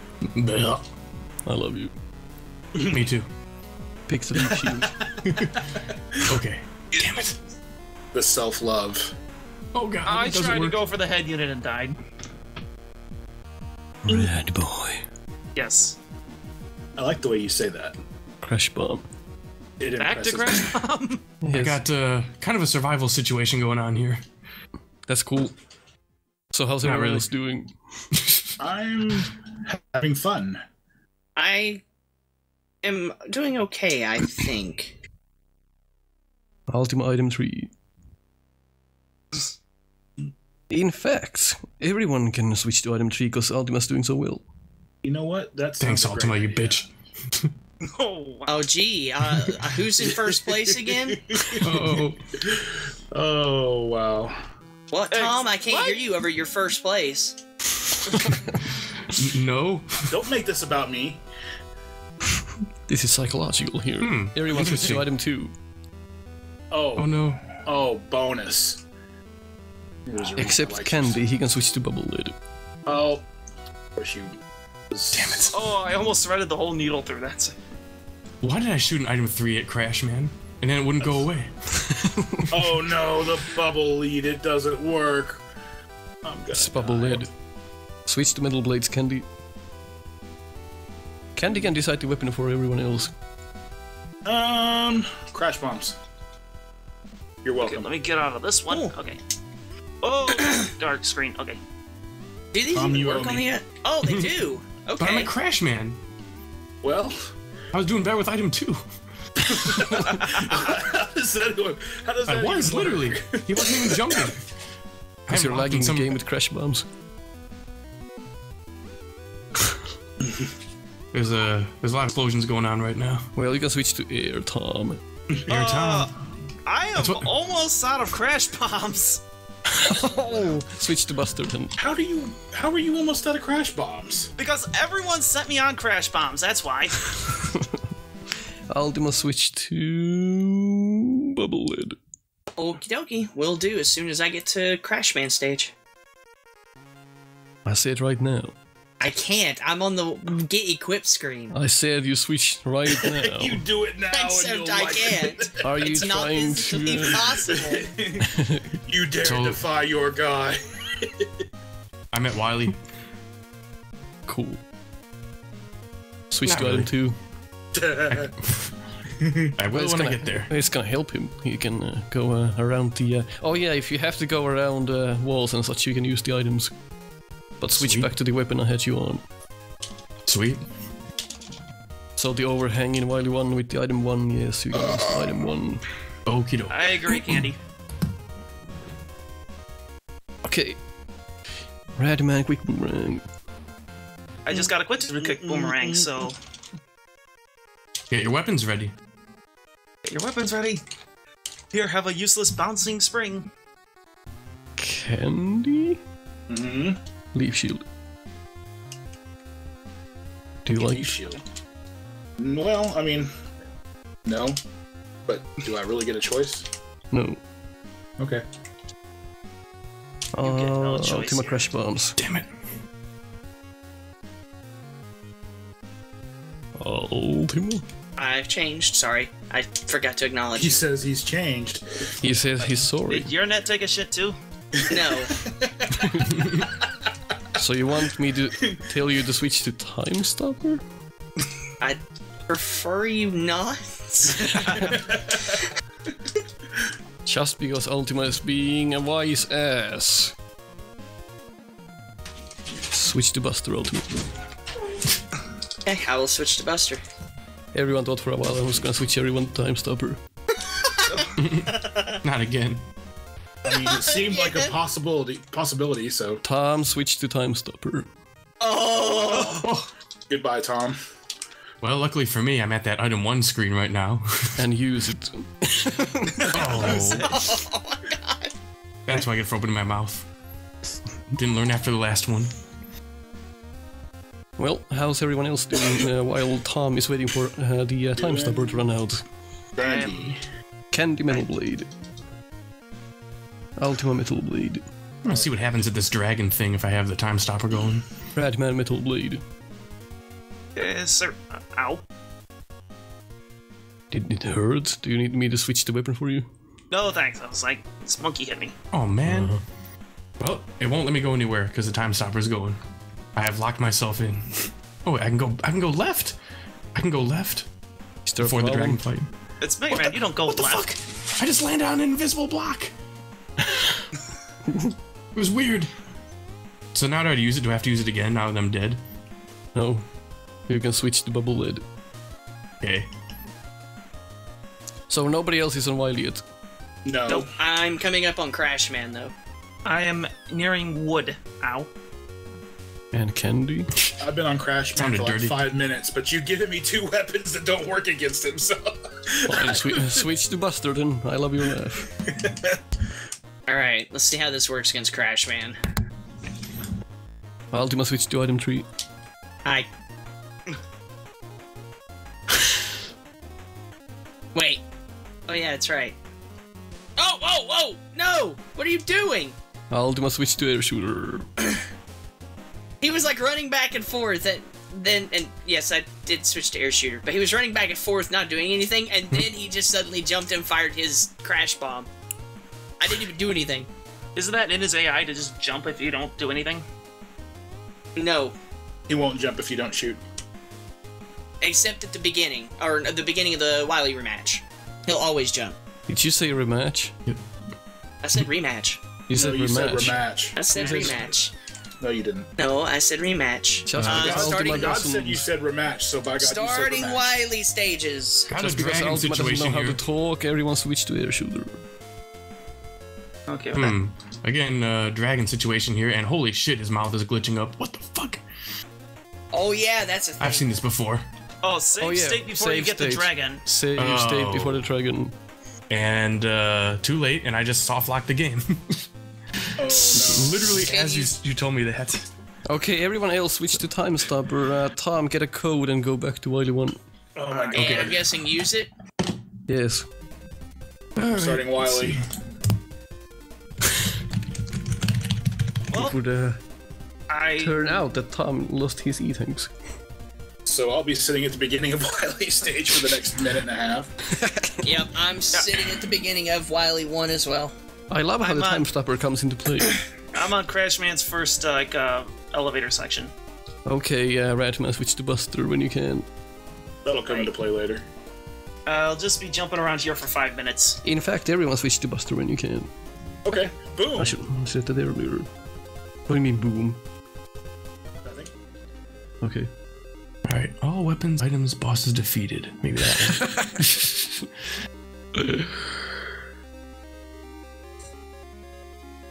I love you. Me too. Pick the leaf shield. Okay. Damn it. The self love. Oh god. I it doesn't tried to go for the head unit and died. Red boy. Yes. I like the way you say that. Crush bomb. It Back to impresses me. Crash Bomb. I got uh, kind of a survival situation going on here. that's cool. So how's Not everyone really. else doing? I'm having fun. I am doing okay, I think. Ultima item 3. In fact, everyone can switch to item 3 because Ultima's doing so well. You know what? That's Thanks, Ultima, you bitch. Oh, wow. Oh, gee, uh, who's in first place again? Oh. Oh wow. What, Tom? I can't What? hear you over your first place. no. Don't make this about me. This is psychological here. Hmm, Everyone switch to item 2. Oh, Oh no. oh, bonus. Loser, Except like Candy, he can switch to bubble lid. Oh, of course you. Damn it. Oh, I almost threaded the whole needle through that. Why did I shoot an item three at Crash Man? And then it wouldn't go away. Oh no, the bubble lead. It doesn't work. I'm gonna It's bubble die. lid. Switch to metal blades, Candy. Candy can decide the weapon for everyone else. Um, crash bombs. You're Okay, welcome. let me get out of this one. Okay. Oh, dark screen. Okay. Do these Tom, even you work on me. the? Oh, they do. Okay. But I'm a Crash Man. Well, I was doing bad with item two. how does that go? How does I that was even work? literally. He wasn't even jumping. Because I'm you're lagging some- the game with crash bombs. There's a there's a lot of explosions going on right now. Well, you can switch to air, Tom. Here, Uh, Tom. I am what- almost out of crash bombs. Switch to Buster then. How do you? How are you almost out of crash bombs? Because everyone sent me on crash bombs, that's why. Ultima switch to bubble lid. Okie dokie. Will do as soon as I get to Crashman stage. I see it right now. I can't. I'm on the get equipped screen. I said you switch right now. You do it now. and Except you'll I like can't. Are you It's not trying physically to? possible. You dare So- defy your guy. I met Wily. Cool. Switch Not to item really. two. I will it's when I gonna- get there. It's gonna help him. He can uh, go uh, around the. Uh... Oh yeah, if you have to go around uh, walls and such, you can use the items. But switch Sweet. back to the weapon I had you on. Sweet. So the overhang in Wily one with the item one, yes, you can use item one. Okie doke. I agree, Candy. Okay. Radman quick boomerang. I just got a quick quick boomerang, so Get your weapons ready. get your weapons ready. Here, have a useless bouncing spring. Candy? hmm Leaf shield. Do you like Leaf shield. Well, I mean, no. But do I really get a choice? No. Okay. get no Uh, choice Ultima here. Crash Bombs. Damn it. Ultima? I've changed. Sorry, I forgot to acknowledge. He says he's changed. He says he's sorry. Did your net take a shit too? No, So you want me to tell you to switch to Time Stopper? I prefer you not. Just because Ultima is being a wise ass. Switch to Buster Ultima. okay, I will switch to Buster. Everyone thought for a while I was gonna switch everyone to Time Stopper. Not again. I mean, it seemed like a possibility. Possibility. So Tom switched to Time Stopper. Oh, goodbye, Tom. Well, luckily for me, I'm at that item one screen right now. And use it. oh. Oh my god. That's why I get for opening my mouth. Didn't learn after the last one. Well, how's everyone else doing uh, while Tom is waiting for uh, the uh, Time Stopper to run out? Dandy. Candy Metal Blade. Ultima Metal Blade. I'm gonna see what happens at this dragon thing if I have the time stopper going. Radman Metal Blade. Yes, sir. Uh, ow. Did it hurt? Do you need me to switch the weapon for you? No, thanks. I was like, this monkey hit me. Oh man. Well, it won't let me go anywhere because the time stopper's going. I have locked myself in. Oh, wait, I can go. I can go left. I can go left Is before the dragon fight. It's Mega Man. You don't go What the fuck? I just landed on an invisible block. It was weird. So now do I use it? Do I have to use it again now that I'm dead? No. You can switch the bubble lid. Okay. So nobody else is on wild yet. No. Nope. I'm coming up on Crash Man though. I am nearing wood. Ow. And Candy. I've been on Crash Man for like dirty. five minutes, but you've given me two weapons that don't work against him, so. Fine, swi- switch to Buster then. I love your laugh. All right, let's see how this works against Crash Man. I'll do my switch to item 3. Hi. Wait. Oh yeah, that's right. Oh, oh, oh! No! What are you doing? I'll do my switch to air shooter. He was like running back and forth, and then, and yes, I did switch to air shooter, but he was running back and forth, not doing anything, and hmm. then he just suddenly jumped and fired his crash bomb. I didn't even do anything. Isn't that in his AI to just jump if you don't do anything? No, He won't jump if you don't shoot. except at the beginning, or at the beginning of the Wily rematch. He'll always jump. Did you say rematch? I said rematch. You No, said you rematch. said rematch. I said You said- rematch. No, you didn't. No, I said rematch. Just Uh, because starting- Ultima God said you said rematch, so by God Starting you said rematch. Wily stages. Got just because dragon Ultima doesn't know how to talk, everyone switch to air shooter. Okay. okay. Hmm. Again, uh, dragon situation here, and holy shit, his mouth is glitching up. What the fuck? Oh yeah, that's a thing. I've seen this before. Oh, save Oh, yeah, state before you save get the dragon. Save Oh. state before the dragon. And uh, too late, and I just soft locked the game. Oh, no. Literally, Can as you you- you told me that. Okay, everyone else switch to time stopper. Uh, Tom, get a code and go back to Wily 1. Oh my God. And I'm guessing use it. Yes. I'm starting Wily. Well, It would uh, I turn out that Tom lost his E-tanks. So I'll be sitting at the beginning of Wily stage for the next minute and a half. Yep, I'm sitting at the beginning of Wily One as well. I love how I'm the on- time stopper comes into play. I'm on Crash Man's first uh, like uh, elevator section. okay, uh, Radman, switch to Buster when you can. That'll come into play later. I'll just be jumping around here for five minutes. In fact, everyone switch to Buster when you can. Okay, boom. I should have said that earlier. What do you mean, boom? Nothing. Okay. All right, all weapons, items, bosses defeated. Maybe that one.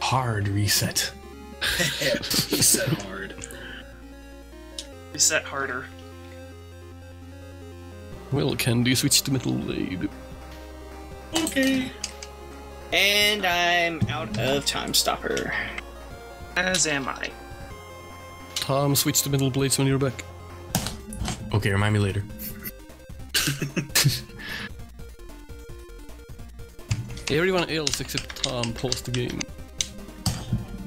Hard reset. reset hard. Reset harder. Well, Candy, switch to Metal Blade. Okay. And I'm out of time stopper. As am I. Tom, switch to Metal Blades when you're back. Okay, remind me later. Everyone else except Tom paused the game.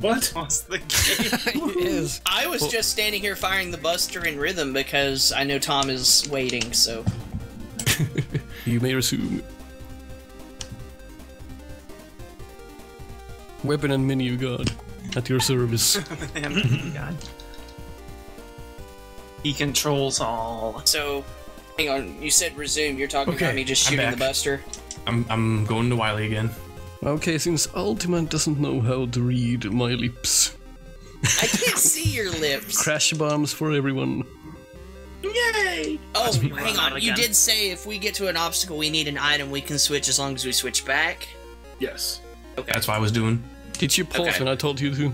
What? What's the game? yes. I was just standing here firing the Buster in rhythm because I know Tom is waiting, so. You may resume. Weapon and menu god at your service. God. He controls all. So, hang on, you said resume. You're talking Okay, about me just shooting the. Buster? I'm I'm going to Wily again. okay, since Ultima doesn't know how to read my lips. I can't see your lips. Crash bombs for everyone. Yay! Oh, hang on. You did say if we get to an obstacle, we need an item. We can switch as long as we switch back. Yes. Okay. That's what I was doing. Did you pause Okay. when I told you to?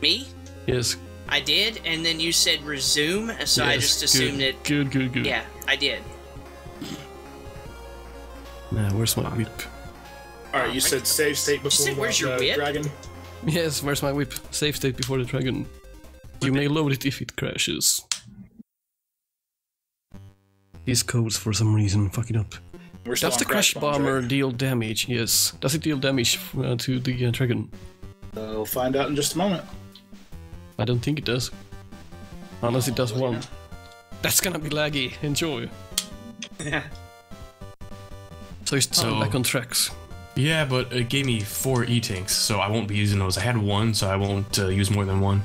Me? Yes. I did, and then you said resume, so I just assumed good, it. Good, good, good. Yeah, I did. Nah, where's my whip? All right, you said save state before said, the, "Where's your the whip?" dragon. Yes, where's my whip? Save state before the dragon. You may load it if it crashes. These codes, for some reason, fuck it up. We're Does the crash bombs, bomber right? deal damage? Yes. Does it deal damage uh, to the uh, dragon? Uh, we'll find out in just a moment. I don't think it does. Unless it does one. That's gonna be laggy. Enjoy. Yeah. So it's So- back on tracks. Yeah, but it gave me four E-tanks, so I won't be using those. I had one, so I won't uh, use more than one.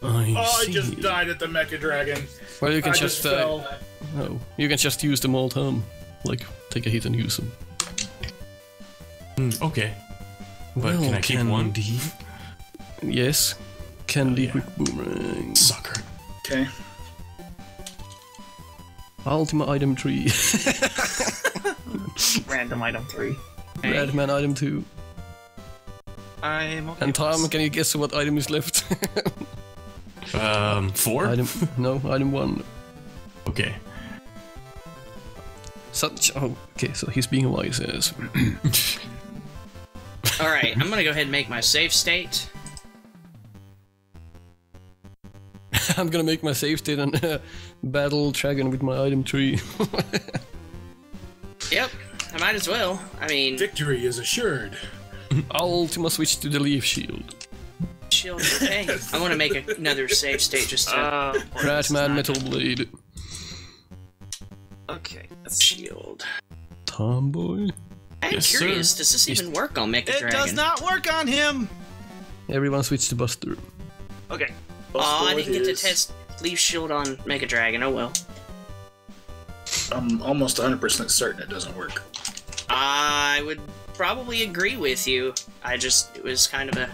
I Oh, I just died at the Mecha Dragon. Well, you can I just, just uh, fell. oh, you can just use them all time. Like take a hit and use them. Hmm, okay. But can I keep one? Candy. Yes. Candy Oh, yeah. quick boomerang. Sucker. Okay. Ultima item tree. Random item three. Redman item two. I'm okay. And Tom, can you guess what item is left? Um, four? item no, item one. Okay. Such oh okay, so he's being wise as All right, I'm gonna go ahead and make my save state. I'm gonna make my save state and uh, battle dragon with my item tree. Yep, I might as well. I mean, Victory is assured. Ultima switch to the leaf shield. shield. Okay, I want to make another save state just to Uh, boy, Radman metal blade. Okay, let's shield. Tomboy. I'm Yes, sir. curious. Does this even work on Mecha It Dragon? does not work on him. Everyone switch to Buster. Okay. Oh, I didn't get to test Leaf Shield on Mega Dragon. Oh well. I'm almost 100% certain it doesn't work. I would probably agree with you. I just it was kind of a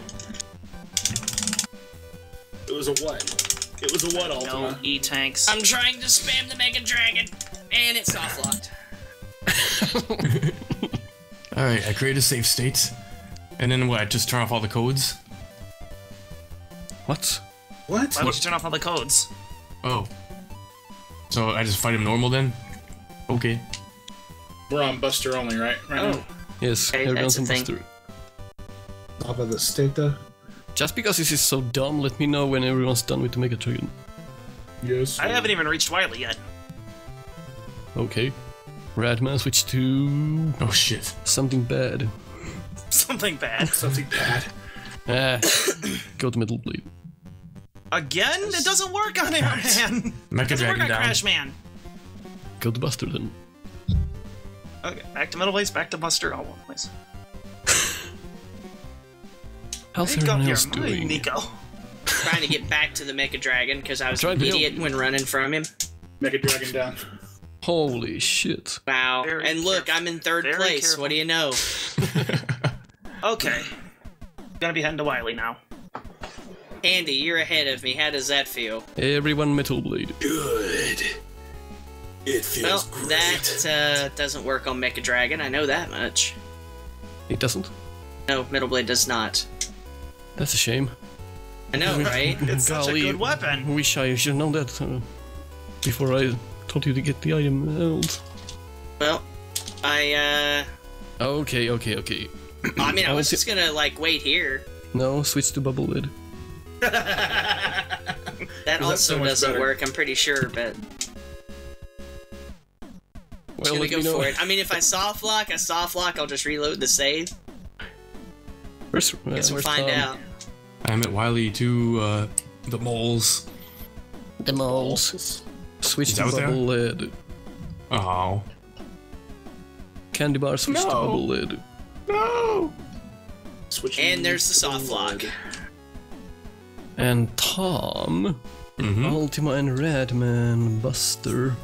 It was a what? It was a what, No Ultima? E tanks. I'm trying to spam the Mega Dragon, and it's soft locked. Alright, I create a safe state. And then what? Just turn off all the codes? What? What? Why would you turn off all the codes? Oh. So I just fight him normal then? Okay. We're on Buster only, right? Right Oh, now? Yes, Okay, everyone's that's on a thing. Buster. Top of the state, though. Just because this is so dumb, let me know when everyone's done with the Mega Dragon. Yes. I haven't even reached Wily yet. Okay. Radman switch to Oh shit. something bad. Something bad. Something bad. Ah, go to Metal Blade. Again? It doesn't work on him, man. Mecha doesn't work on down. Crash Man. Go to Buster then. Okay, back to Metal Blades, back to Buster. Oh, one place. How's Make up everyone your else mind, doing? Nico. trying to get back to the Mecha Dragon because I was an to help. idiot when running from him. Mega Dragon down. Holy shit. Wow. Very and look, careful. I'm in third Very place. careful. What do you know? Okay. Gonna be heading to Wily now. Andy, you're ahead of me. How does that feel? Everyone Metal Blade. Good. It Well, feels great. that uh, doesn't work on Mecha Dragon. I know that much. It doesn't? No, Metal Blade does not. That's a shame. I know, right? It's such a Golly, good weapon. Wish I should have known that uh, before I told you to get the item out. well, I uh... Okay, okay, okay. I mean, I I was just gonna like wait here. No, switch to Bubble Lid. That also so doesn't better? work. I'm pretty sure, but Well, should we go me know. for it? I mean, if I soft lock, a soft lock, I'll just reload the save. Where's, uh, Guess we'll where's find Tom? out. I'm at Wily to uh, the moles. The moles. Switch Is to that what they Bubble Lid. Oh. Candy bar switch to No. Bubble Lid. No! Switching And there's the soft lock. wood. And Tom, Mm-hmm. Ultima and Redman Buster.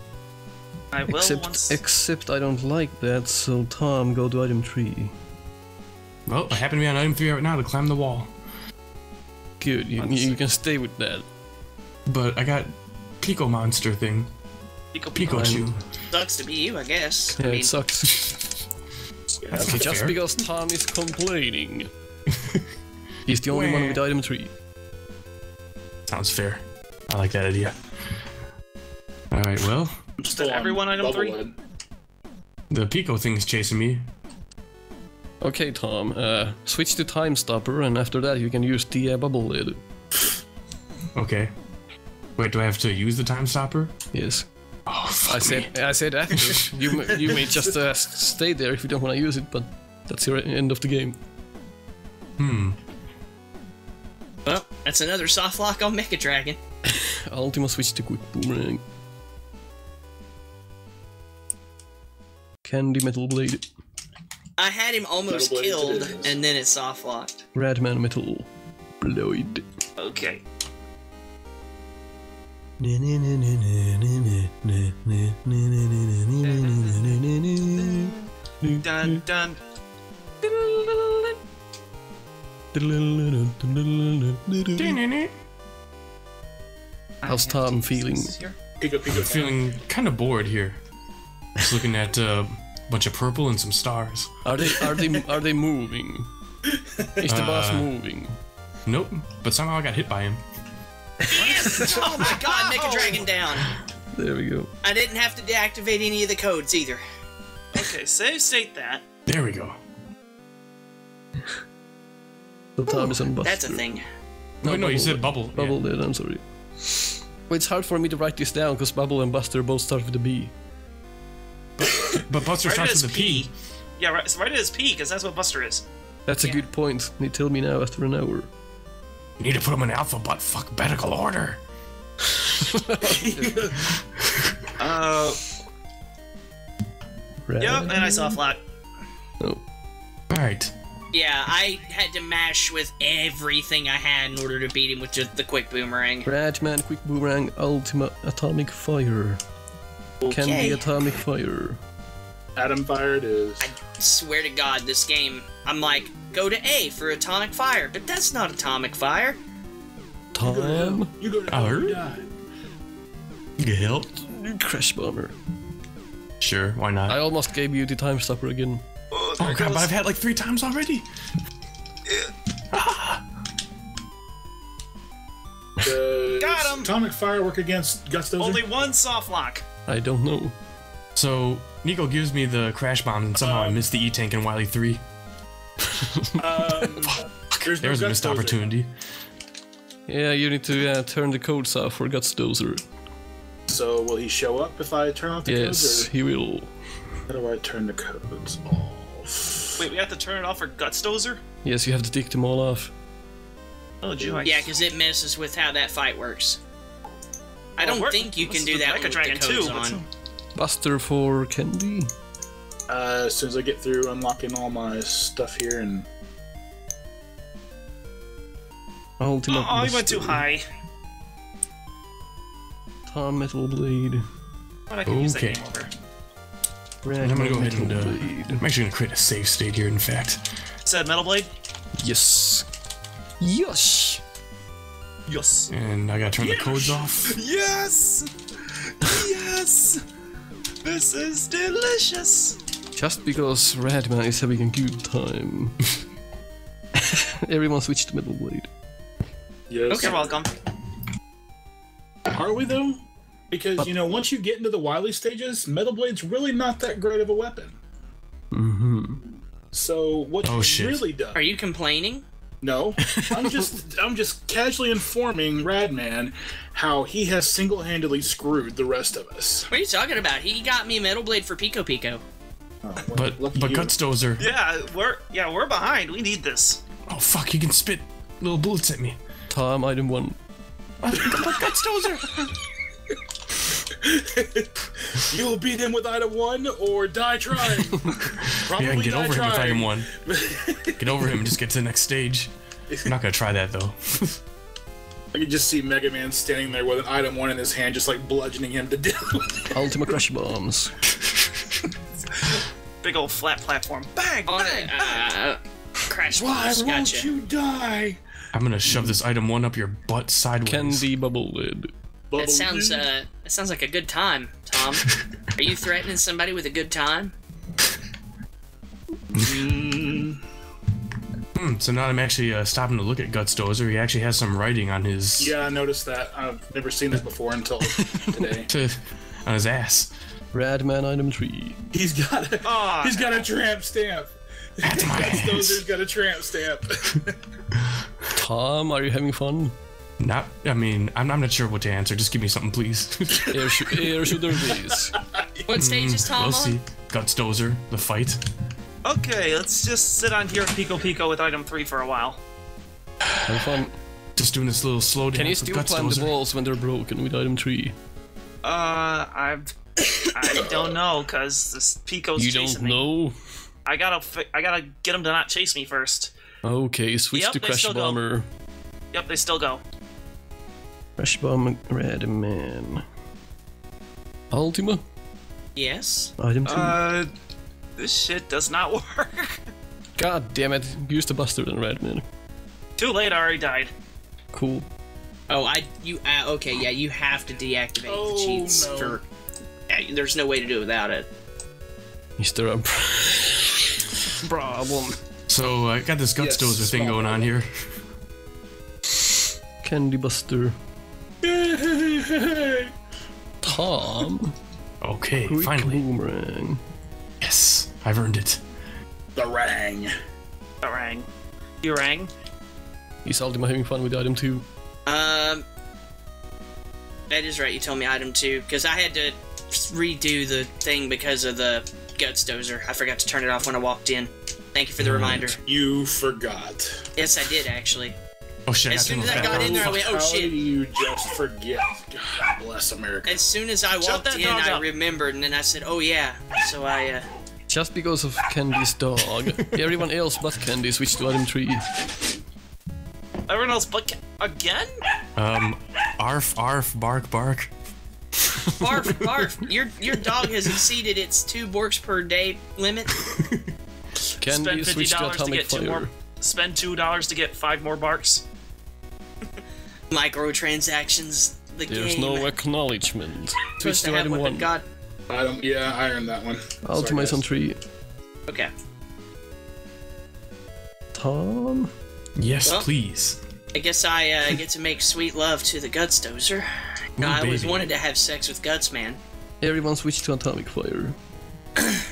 I will except, once. except I don't like that, so Tom, go to item 3. Well, I happen to be on item 3 right now to climb the wall. Good, you, Let's you can stay with that. But I got Pico Monster thing. Pico, Pico. Pikachu. Sucks to be you, I guess. Yeah, I mean, it sucks. That's Okay, just fair. because Tom is complaining. He's the only one with item 3. Sounds fair. I like that idea. Alright, well, I'm everyone item three? Lid. the Pico thing's chasing me. Okay, Tom, uh, switch to Time Stopper, and after that you can use the uh, Bubble Lid. Okay. Wait, do I have to use the time stopper? Yes. Oh, fuck I said, me. I said after. you, may- you may just uh, stay there if you don't want to use it, but that's your end of the game. Hmm. Well, that's another soft lock on Mecha Dragon. I'll Ultima switch to quick boomerang. Candy metal blade. I had him almost Metal Blades it killed, and then it soft locked. Radman metal blade. Okay. Dun dun. How's Tom feeling? Here. Pico, pico, I'm feeling kind of bored here. Just looking at uh, a bunch of purple and some stars. Are they are they are they moving? Is the boss Uh, moving? Nope, but somehow I got hit by him. Yes! Oh my god, Mecha Dragon down. There we go. I didn't have to deactivate any of the codes either. Okay, save state that. There we go. So Tom is on Buster. That's a thing. No, no, you said Dead. bubble. Bubble dead. I'm sorry. Well, it's hard for me to write this down because Bubble and Buster both start with a B. Yeah. But Buster Write it starts as with a P. P. Yeah, right, so write it as P, because that's what Buster is. That's a Yeah. good point. You tell me now after an hour. You need to put them in alphabet alphabetical order. Uh, Right? yep, and I saw a flat. Oh. All right. Yeah, I had to mash with everything I had in order to beat him with just the quick boomerang. Radman, Quick Boomerang, Ultima Atomic Fire. Can Okay. be Atomic Fire. Atom Fire it is. I swear to God, this game, I'm like, go to A for atomic fire, but that's not atomic fire. Tom. You go to I hell, heard. you die. You help? Crash Bomber. Sure, why not? I almost gave you the time stopper again. Oh, oh god, but I've had like three times already. Ah! Does him! Atomic Fire work against Guts Dozer? Only one soft lock. I don't know. So Nico gives me the crash bomb, and somehow I miss the E tank in Wily three. Um, there's no a missed Dozer. opportunity. Yeah, you need to uh, turn the codes off for Guts Dozer. So will he show up if I turn off the Yes, codes? he will. How do I turn the codes off? Wait, we have to turn it off for Guts Dozer? Yes, you have to take them all off. Oh, gee, Yeah, because it messes with how that fight works. I don't we're- think you can do that Mecha with Dragon the codes too, on. Buster for Candy. Uh, as soon as I get through unlocking all my stuff here and Ultimate Oh, he went too high. Tom Metal Blade. I can use that Okay. game over. Red I'm gonna go ahead and. Uh, I'm actually gonna create a save state here. In fact, Said Metal Blade? Yes. Yes. Yes. and I gotta turn the codes off. Yes! Yes! This is delicious! Just because Radman is having a good time. Everyone switched to Metal Blade. yes. You're welcome. Are we though? Because you know, once you get into the Wily stages, Metal Blade's really not that great of a weapon. Mm-hmm. So what Oh, you shit. really done? Are you complaining? No, I'm just I'm just casually informing Radman how he has single-handedly screwed the rest of us. What are you talking about? He got me Metal Blade for Pico Pico. Oh, But but you. Guts Dozer. Yeah, we're yeah, we're behind. We need this. Oh fuck! He can spit little bullets at me. Tom, item one. But Guts Dozer. You'll beat him with item one or die trying. Probably Yeah, I can get die over him with trying. item one. Get over him and just get to the next stage. I'm not gonna try that though. I can just see Mega Man standing there with an item one in his hand, just like bludgeoning him to death. Ultima Crush Bombs. Big old flat platform. Bang! On bang! it. Uh, crash Why bombs. won't Gotcha. you die? I'm gonna shove this item one up your butt sideways. Candy Bubble Lid. That sounds uh, that sounds like a good time, Tom. Are you threatening somebody with a good time? Hmm, so now I'm actually uh, stopping to look at Guts Dozer. He actually has some writing on his Yeah, I noticed that. I've never seen this before until today. to, on his ass. Radman item three. He's got a, Aw, he's got a tramp stamp. That's my Guts. Dozer's got a tramp stamp. Tom, are you having fun? Not, I mean, I'm, I'm not sure what to answer. Just give me something, please. Air, sh- air shooter please. What stage is Tom we'll on? see. Guts Dozer, the fight. Okay, let's just sit on here at Pico Pico with item three for a while. Have fun. Just doing this little slow dance Can you with still Guts climb the Dozer. walls when they're broken with item 3? Uh, I've. I don't know, cause this Pico's You chasing don't me. know? I gotta, fi- I gotta get him to not chase me first. Okay, switch Yep, to they Crash still go. Bomber. Yep, they still go. Crash bomb, Red Man. Ultima, Yes. item 2. Uh, this shit does not work. God damn it, use the Buster then Red Man. Too late, I already died. Cool. Oh, I you uh, okay? Yeah, you have to deactivate Oh, the cheats no. for. Uh, there's no way to do it without it. Is there a problem? So I got this Guts Yes, Dozer thing going on here. Candy Buster. Tom. Okay, Quick finally. Boomerang. Yes, I've earned it. The rang. The rang. You rang? Is Ultima having fun with item 2? Um, that is right. You told me item two because I had to redo the thing because of the guts dozer. I forgot to turn it off when I walked in. Thank you for the reminder. You forgot. Yes, I did actually. Oh shit! As soon as I got in there, I went, "Oh How shit!" do you just forget? God bless America. As soon as I walked in, I up. remembered, and then I said, "Oh yeah." So I, uh, Just because of Candy's dog, everyone else but Candy switched to item 3. Everyone else but Ca- again? Um, arf, arf, bark, bark. barf, barf. Your your dog has exceeded its two borks per day limit. Candy Spend fifty switched to dollars to Atomic get two Fire. more. Spend two dollars to get five more barks. Microtransactions. The There's game. no acknowledgement. Switch supposed to to item 1. they've. I don't. Yeah, I earned that one. Ultima is on 3. Okay. Tom? Yes, Well. please. I guess I uh, get to make sweet love to the Guts Dozer. No, Ooh, I always wanted to have sex with Guts, man. Everyone switched to Atomic Fire.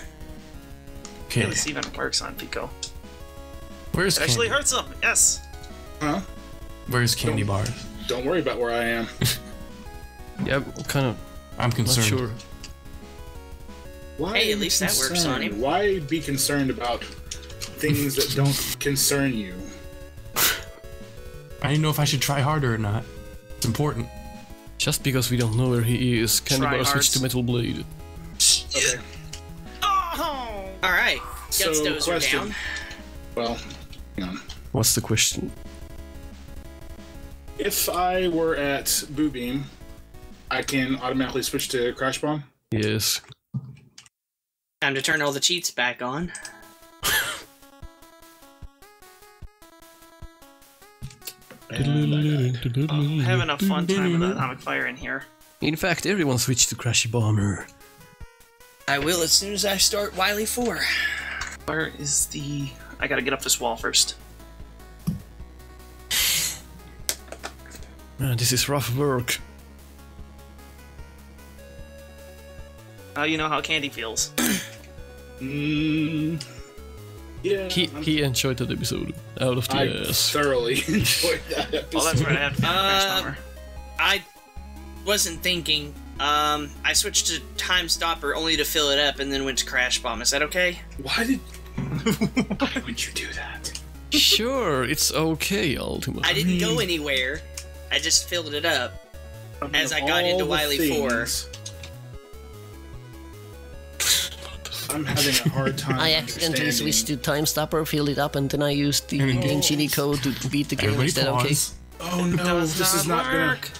Okay, This even works on Pico. where's It actually candy? hurts them. Yes. Huh? Where's candy bars? Don't worry about where I am. Yeah, kind of I'm not concerned. sure. Why Hey, at you least that works on concerned? him. Why be concerned about things that don't concern you? I didn't know if I should try harder or not. It's important. Just because we don't know where he is, Candy Try Bar switched hards. to Metal Blade. Okay. Oh. All right, Guts So, Dozer question. down. Well, hang. What's the question? If I were at Boo Beam, I can automatically switch to Crash Bomb. Yes. Time to turn all the cheats back on. I'm having a fun time with Atomic Fire in here. In fact, everyone switched to Crashy Bomber. I will as soon as I start Wily 4. Where is the? I gotta get up this wall first. Man, this is rough work. Now you know how Candy feels. Mm, yeah, He I'm- he enjoyed that episode. Out of the I ass. thoroughly enjoyed that episode. Well, that's right. I had Crash Uh, I wasn't thinking. Um, I switched to Time Stopper only to fill it up and then went to Crash Bomb. Is that okay? Why did? Why would you do that? Sure, it's okay, Ultima. I didn't go anywhere. I just filled it up. As I got into all the Wily 4. I'm having a hard time. I accidentally switched to Time Stopper, filled it up, and then I used the game Genie code to beat the game. Everybody Is that okay? Oh no, Does this is not gonna. work.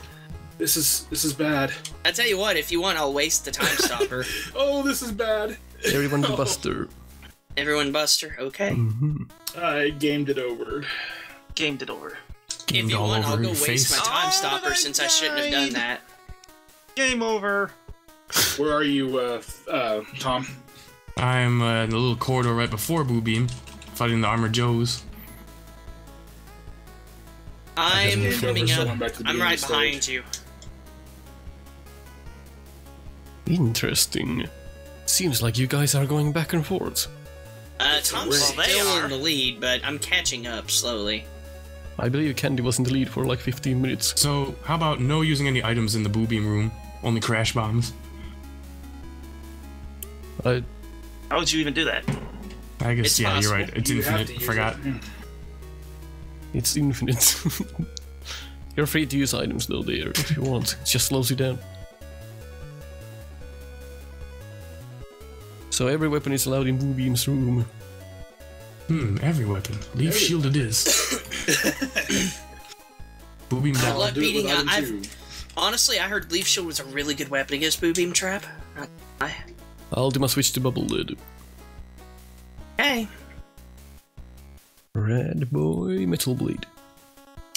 This is this is bad. I tell you what, if you want, I'll waste the Time Stopper. Oh, this is bad. Everyone the Buster. Everyone Buster, okay. I gamed it over. Gamed it over. If you all want, I'll go your waste face. my Time Oh, Stopper I since I shouldn't have done that. Game over. Where are you, uh, uh, Tom? I'm uh, in the little corridor right before Boo Beam, fighting the Armored Joes. I'm moved coming up. I'm back to the I'm beginning right of behind you. Interesting. Seems like you guys are going back and forth. Uh, Tom's Well, still in the lead, but I'm catching up slowly. I believe Candy was in the lead for like 15 minutes. So how about no using any items in the boo beam room? Only crash bombs. I, How would you even do that? I guess It's yeah, you're right. It's You infinite. to use Forgot. it. it's infinite. You're free to use items though there if you want. It just slows you down. So every weapon is allowed in Boo Beam's room. Hmm, every weapon. Leaf shield it is. Boo beam Good down. luck Do it beating. with I, I've two. honestly, I heard Leaf Shield was a really good weapon against Boo Beam Trap. I... I'll do my switch to Bubble Lead. hey, Red Boy Metal Blade.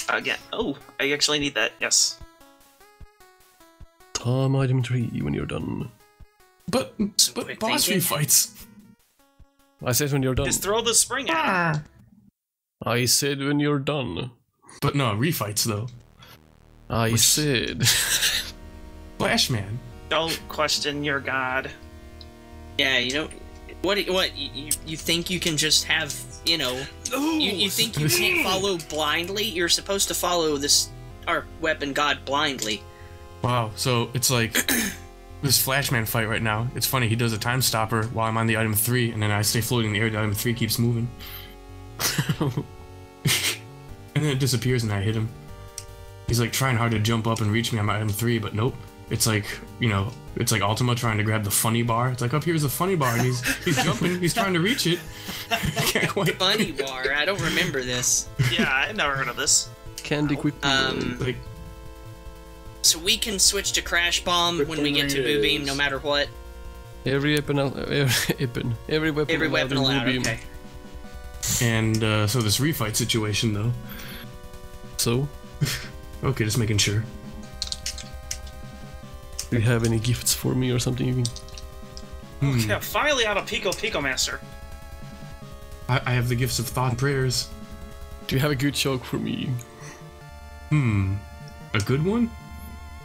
Again. Oh, I actually need that. Yes. Tom item 3 when you're done. But Some but quick boss fights. I said when you're done. Just throw the spring at him. Ah. I said when you're done. But no, refights though. I Which- said. Flash Man. Don't question your god. yeah, you know, what? What you you- you think you can just have? You know, you, you think you can't follow blindly? You're supposed to follow this our weapon god blindly. Wow. So it's like this Flashman fight right now. It's funny. He does a time stopper while I'm on the item three, and then I stay floating in the air. The item three keeps moving, and then it disappears, and I hit him. He's like trying hard to jump up and reach me I'm at item three, but nope. It's like you know, it's like Ultima trying to grab the funny bar. It's like up here's a funny bar, and he's he's jumping. He's trying to reach it. Can't quite. Funny bar. I don't remember this. Yeah, I've never heard of this. Candy quick. Um, Like so we can switch to Crash Bomb when we get to Boo Beam, no matter what. every weapon, al- every weapon, every weapon, Every allowed weapon in allowed. Okay. And uh, so this refight situation though. So, Okay, just making sure. do you have any gifts for me or something? You can... Hmm. Yeah, finally out of Pico Pico Master. I, I have the gifts of thought and prayers. Do you have a good joke for me? Hmm. A good one?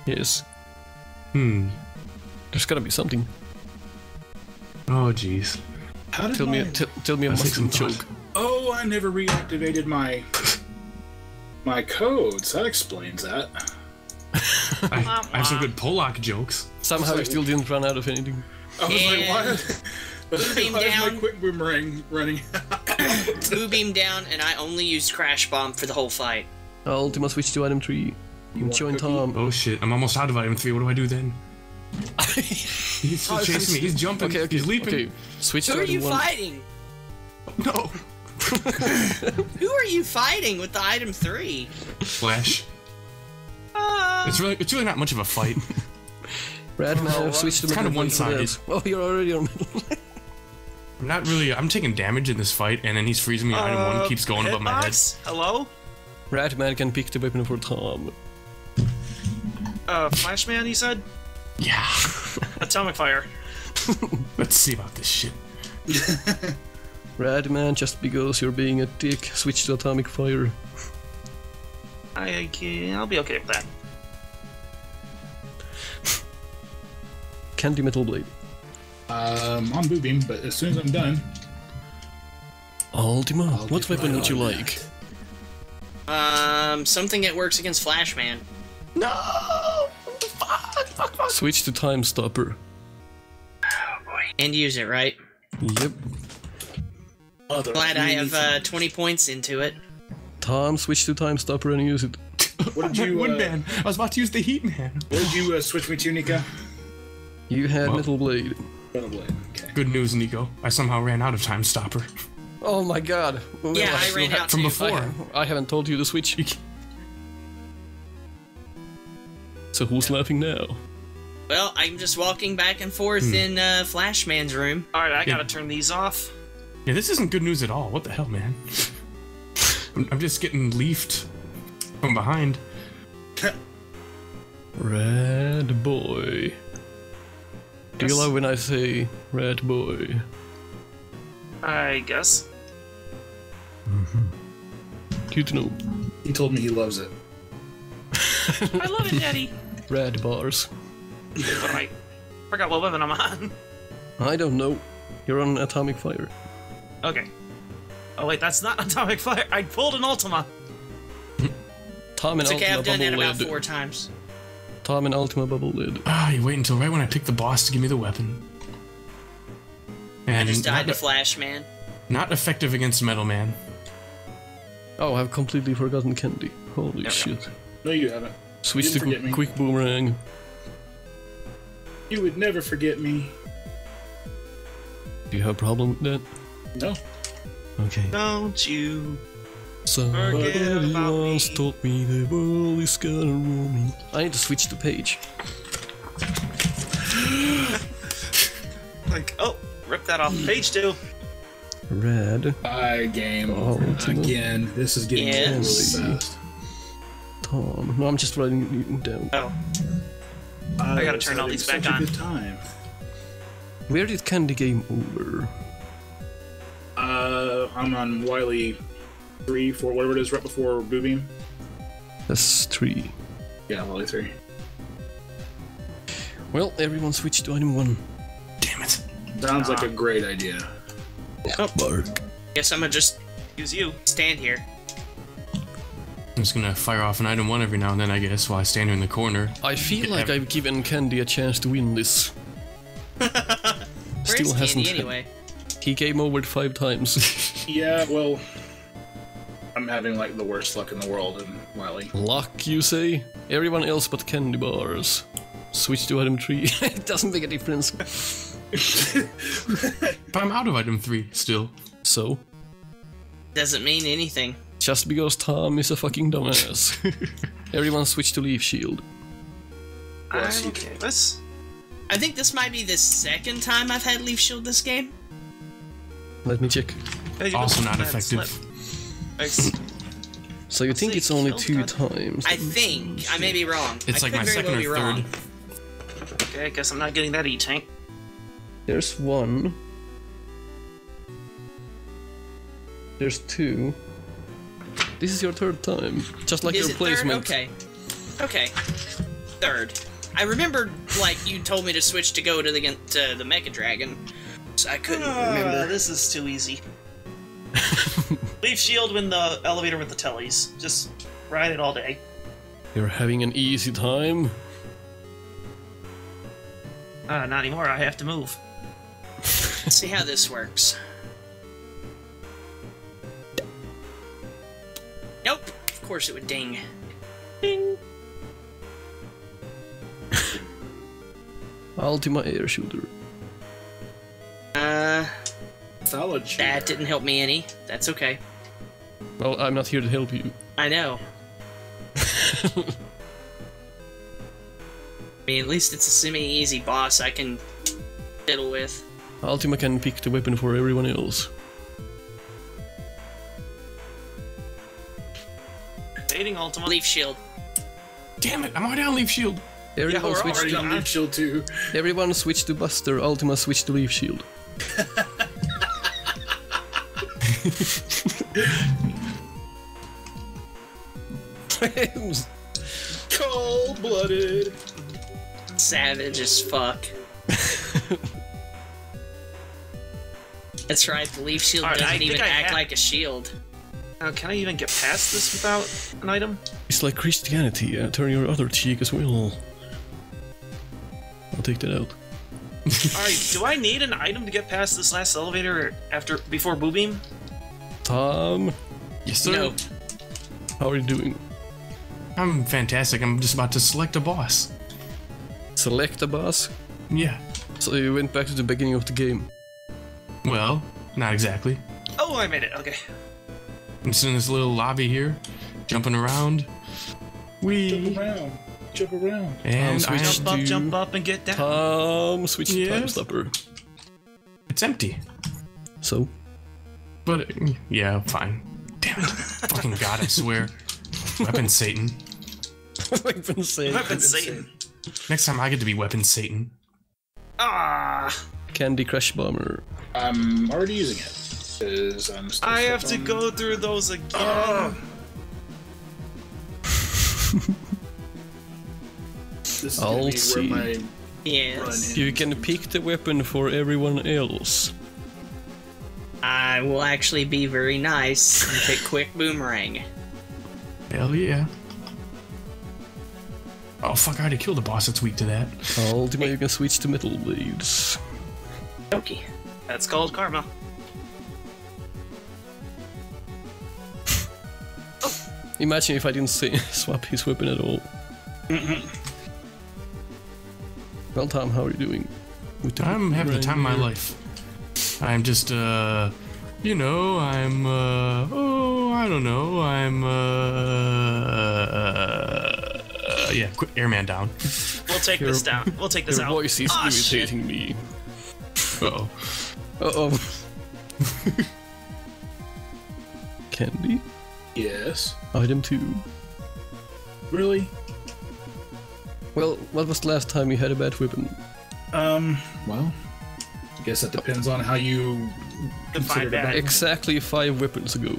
Yes. Hmm. There's gotta be something. Oh, jeez. Tell me, tell me a Let's take muslim some joke. Thought. Oh, I never reactivated my my codes. That explains that. I, I have some good Polak jokes. Somehow you still didn't run out of anything. I was like, why? Boo Beam why is my down. quick boomerang running? Boo Beam down, and I only used Crash Bomb for the whole fight. Ultima switch to item 3. You want join? Tom. Oh shit, I'm almost out of item 3. What do I do then? He's still chasing me. He's jumping. Okay, okay, He's leaping. okay. Switch Who to are you 1. fighting? No. Who are you fighting with the item three? Flash. Uh, It's really, it's really not much of a fight. Radman, switch to It's kinda one-sided. Oh, you're already on middle. I'm not really. I'm taking damage in this fight, and then he's freezing me. item one keeps going above my head. Hitbox? Hello? Radman can pick the weapon for Tom. Uh, Flashman, he said? Yeah. Atomic Fire. Let's see about this shit. Radman, just because you're being a dick, switch to atomic fire. I, I'll be okay with that. Candy metal blade. um, on Boo Beam, but as soon as I'm done, Ultima, I'll what weapon right would you on like? um, something that works against Flash Man. Switch to time stopper. Oh boy. And use it, right? Yep. Glad I have uh, 20 points into it. Tom, switch to time stopper and use it. what did you? Wood Uh, man. I was about to use the heat man. what did you uh, switch me to, Nico? You had Well- metal blade. Metal Blade. Okay. Good news, Nico. I somehow ran out of time stopper. Oh my god. Well, Yeah, I still ran ha- out From too. before. I, I haven't told you to switch. You So who's laughing now? Well, I'm just walking back and forth in uh, Flash Man's room. Alright, I Yeah. gotta turn these off. Yeah, this isn't good news at all. What the hell, man? I'm, I'm just getting leafed from behind. Red boy. Do you Yes. love when I say red boy? I guess. Mm-hmm. Cute to know. He told me he loves it. I love it, Daddy. Red bars. What am I? Forgot what weapon I'm on. I don't know. You're on atomic fire. Okay. Oh wait, that's not Atomic Fire. I pulled an Ultima. Tom and It's okay, Ultima I've done that Bubble about Lead. four times. Tom and Ultima Bubble Lead. Ah, you wait until right when I pick the boss to give me the weapon. I And just died not, to Flash, man. not effective against Metal Man. Oh, I've completely forgotten Candy. Holy shit. No, you haven't. Switch You to didn't forget me. quick boomerang. You would never forget me. Do you have a problem with that? No. Okay. Don't you? Somebody Forget once me. told me the world is gonna roll me. I need to switch the page. Like, oh, rip that off page two. Red. I game Oh, over again. This is getting Yes. really fast. Tom. No, I'm just writing it down. Oh, I, gotta turn all these back on. Time. Where did Candy game over? I'm on Wily three, four, whatever it is, right before Boo Beam. That's three. Yeah, Wily three. Well, everyone switch to item one. Damn it. Sounds like a great idea. Bark. Guess I'm gonna just use you. stand here. I'm just gonna fire off an item one every now and then, I guess, while I stand here in the corner. I feel like I've given Candy a chance to win this. Where's Still hasn't. Candy anyway? He came over five times. Yeah, well, I'm having like the worst luck in the world in Wily. Luck, you say? Everyone else but candy bars. Switch to item three. it doesn't make a difference. But I'm out of item three still. So, Doesn't mean anything. just because Tom is a fucking dumbass. Everyone switch to leaf shield. I'm you okay. This. I think this might be the second time I've had Leaf Shield this game. Let me check. Yeah, you Also don't- not effective. So you think see, it's only two God. times? I think. I may be wrong. It's I like my second well or third. wrong. okay, I guess I'm not getting that E tank. There's one. There's two. This is your third time. Just like Is your it placement. third? Okay. Okay. Third. I remembered, like, you told me to switch to go to the to the Mecha Dragon, so I couldn't Ah, remember. this is too easy. Leaf shield when the elevator with the tellies. Just ride it all day. You're having an easy time. Uh, not anymore. I have to move. Let's see how this works. Nope. Of course it would ding. Ding. Ultima air shooter. Uh, Solid. shooter. that didn't help me any. That's okay. Well, I'm not here to help you. I know. I mean, at least it's a semi-easy boss I can fiddle with. Ultima can pick the weapon for everyone else. Dating Ultima. Leaf Shield. Damn it, I'm already on Leaf Shield. Everyone we're switch already to on Leaf Shield two. everyone switch to Buster. Ultima switch to Leaf Shield. Cold blooded. Savage as fuck. That's right, the Leaf Shield Alright, I doesn't think even act have- like a shield. Now, can I even get past this without an item? It's like Christianity. Uh, turn your other cheek as well. I'll take that out. Alright, do I need an item to get past this last elevator after before Boo Beam? Tom, Yes, sir. No. how are you doing? I'm fantastic. I'm just about to select a boss. Select a boss. Yeah. So you went back to the beginning of the game. Well, not exactly. Oh, I made it. Okay. I'm just in this little lobby here, jumping around. We Jump around. Jump around. And switch I, Jump up, do- jump up, and get down. Tom, switch to Time Stopper. it's empty. So, But uh, yeah, fine. Damn it. Fucking God, I swear. Weapon Satan. weapon Satan. Weapon Satan. Next time I get to be Weapon Satan. Ah, Candy Crush Bomber. I'm already using it. I'm still I have stuck to go through those again. This is I'll see. where my run Yes. You can pick the weapon for everyone else. I will actually be very nice and pick Quick Boomerang. Hell yeah. Oh fuck! I already killed a boss that's weak to that. Ultima, you can switch to metal blades. Okay. That's called karma. Imagine if I didn't say swap his weapon at all. Mm-hmm. well, Tom, how are you doing? With the I'm having the time of my life. I'm just, uh, you know, I'm, uh, oh, I don't know, I'm, uh, uh yeah, quick airman down. We'll take this down. We'll take this Your out. voice is shit. irritating me. Uh-oh. Uh oh. Candy? Yes. Item 2. Really? Well, what was the last time you had a bad weapon? Um. Well, I guess that depends on how you Define consider it bad. Exactly five weapons ago.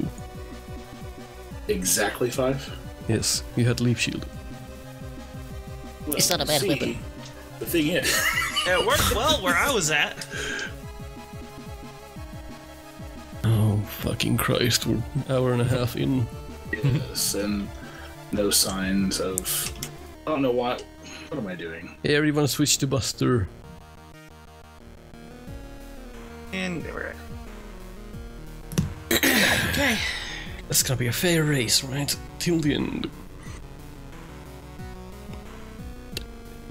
Exactly five. Yes, you had Leaf Shield. Well, It's not a bad see, weapon. The thing is, It worked well where I was at. Oh, fucking Christ, we're an hour and a half in. yes, and no signs of. I don't know what. What am I doing? Everyone switch to Buster. And they were Okay. That's gonna be a fair race, right? Till the end.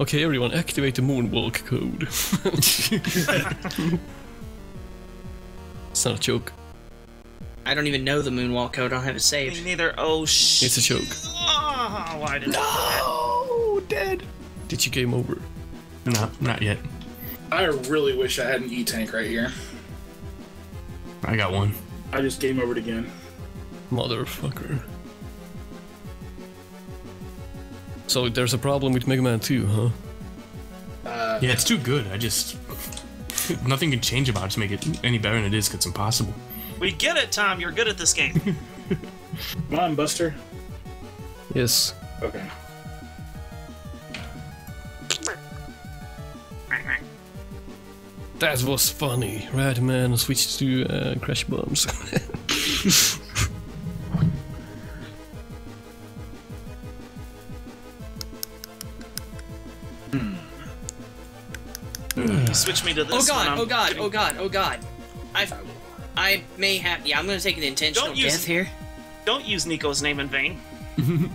Okay, everyone, activate the moonwalk code. it's not a joke. I don't even know the moonwalk code. I don't have it Me neither. Oh shit. It's a joke. Oh, why did I Oh, dead. Did you game over? No, not yet. I really wish I had an E tank right here. I got one. I just game overed again. Motherfucker. So there's a problem with Mega Man 2, huh? Uh, yeah, it's too good. I just nothing can change about it to make it any better than it is. 'cause it's impossible. We get it, Tom. You're good at this game. Come on, Buster. Yes. Okay. That was funny. Radman switched to uh, Crash Bombs. Switch me to Oh this one. god, oh god, getting- oh god, oh god. I I may have yeah, I'm gonna take an intentional Don't use- death here. Don't use Nico's name in vain.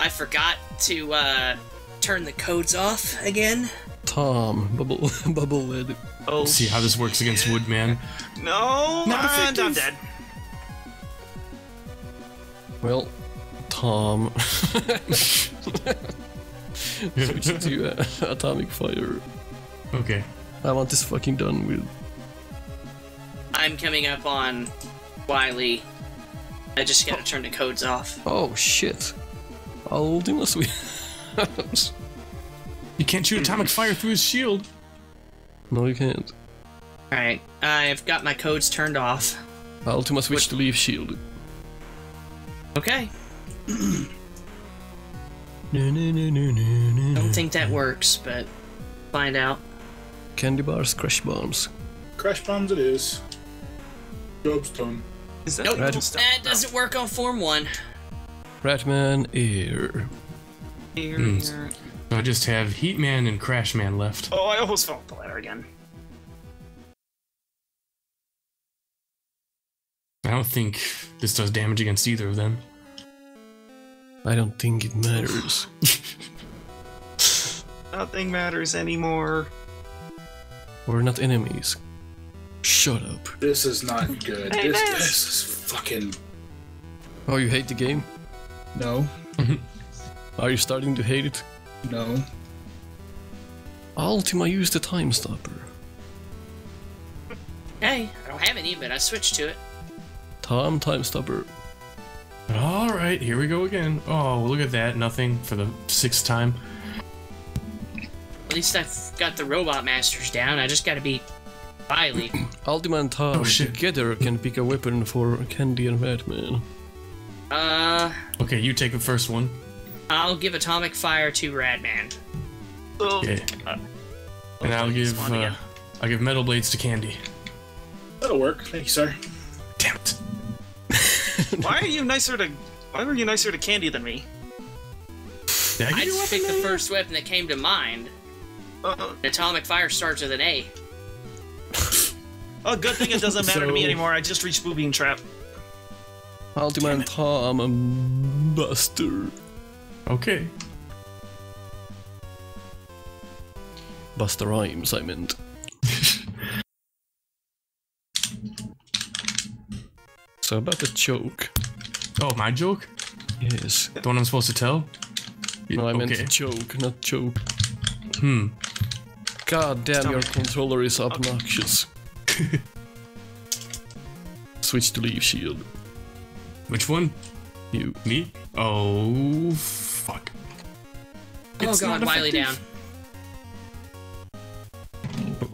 I forgot to uh turn the codes off again. Tom, bubble, bubble lead. Oh, See how this works against Woodman. no, Not and I'm effective. dead. Well, Tom. switch to uh, Atomic Fire. Okay. I want this fucking done with. I'm coming up on Wily. I just gotta turn the codes off. Oh shit. Ultima Switch. You can't shoot atomic fire through his shield. no, you can't. Alright, I've got my codes turned off. Ultima Switch to Leaf Shield. Okay. No, no, no, no, no, no. Don't think that works, but find out. Candy bars, crash bombs. Crash bombs it is. Job's done. Is that Nope, Red- stuff? that doesn't work on Form 1. Radman Air. Here, Hmm. here. So I just have Heatman and Crashman left. Oh, I almost fell off the ladder again. I don't think this does damage against either of them. I don't think it matters. Nothing matters anymore. We're not enemies. Shut up. This is not good. Hey, this, Vince. this is fucking Oh, you hate the game? no, Are you starting to hate it? No. Ultima used the time stopper. Hey, I don't have any, but I switched to it. Tom time stopper. All right, here we go again. Oh, look at that. Nothing for the sixth time. At least I've got the robot masters down. I just gotta beat Wily. Ultima and Tom Oh, together can pick a weapon for Candy and Radman. uh, Okay, you take the first one. I'll give Atomic Fire to Radman. Oh, Okay. And I'll give uh. I'll give Metal Blades to Candy. That'll work. Thank you, sir. Damn it. why are you nicer to? Why were you nicer to Candy than me? Did I give I just picked the name? first weapon that came to mind. Uh, Atomic fire starts with an A. oh, good thing it doesn't matter to me anymore. I just reached Boobeam Trap. Ultima Tom um, Buster. Okay. Buster Rhymes, I meant. so about the joke. Oh, my joke? Yes. The one I'm supposed to tell? No, I meant okay. joke, not joke. Hmm. God damn, Tell your me. controller is obnoxious. Switch to leaf shield. Which one? You. Me? Oh, fuck. Oh god, not Wily down.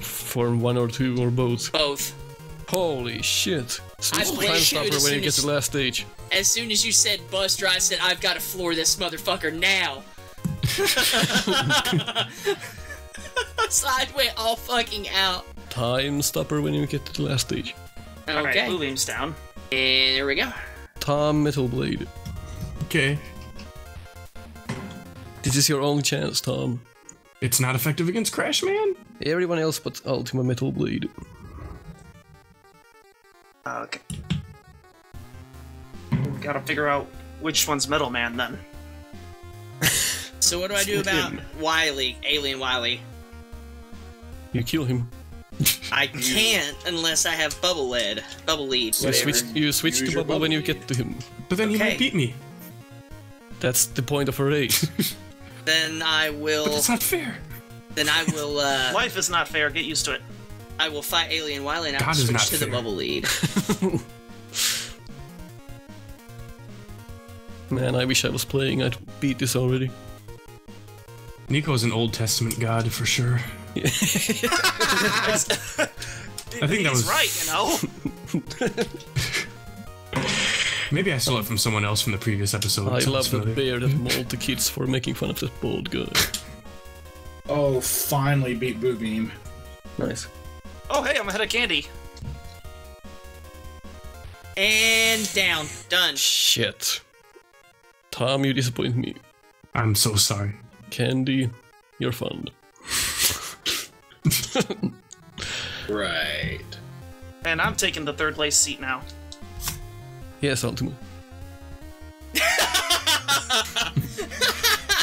For one or two or both. Both. Holy shit. Switch to played time stopper as when soon you get as- to the last stage. As soon as you said Buster, I said I've got to floor this motherfucker now. so I went all fucking out. Time stopper when you get to the last stage. All right, Okay. Boobeam's down. And there we go. Tom Metal Blade. Okay. This is your only chance, Tom. It's not effective against Crash Man? Everyone else but Ultima Metal Blade. Ah, okay. Gotta figure out which one's Metal Man then. So what do I do about Wily, Alien Wily? You kill him. I can't unless I have bubble lead, bubble lead. You switch, you switch Use to your bubble when you get to him. But then he might beat me. That's the point of a race. Then I will. But that's not fair. Then I will. uh Life is not fair. Get used to it. I will fight Alien Wily and I will switch not to the bubble lead. Man, I wish I was playing. I'd beat this already. Nico's an Old Testament god for sure. I think that was- right. You know. Maybe I stole it from someone else from the previous episode. I love the familiar. bear that mauled the kids for making fun of this bald guy. Oh, finally beat Boo Beam. Nice. Oh, hey, I'm ahead of Candy. And down. Done. Shit. Tom, you disappoint me. I'm so sorry. Candy, you're fun. Right. And I'm taking the third place seat now. Yes, Ultima.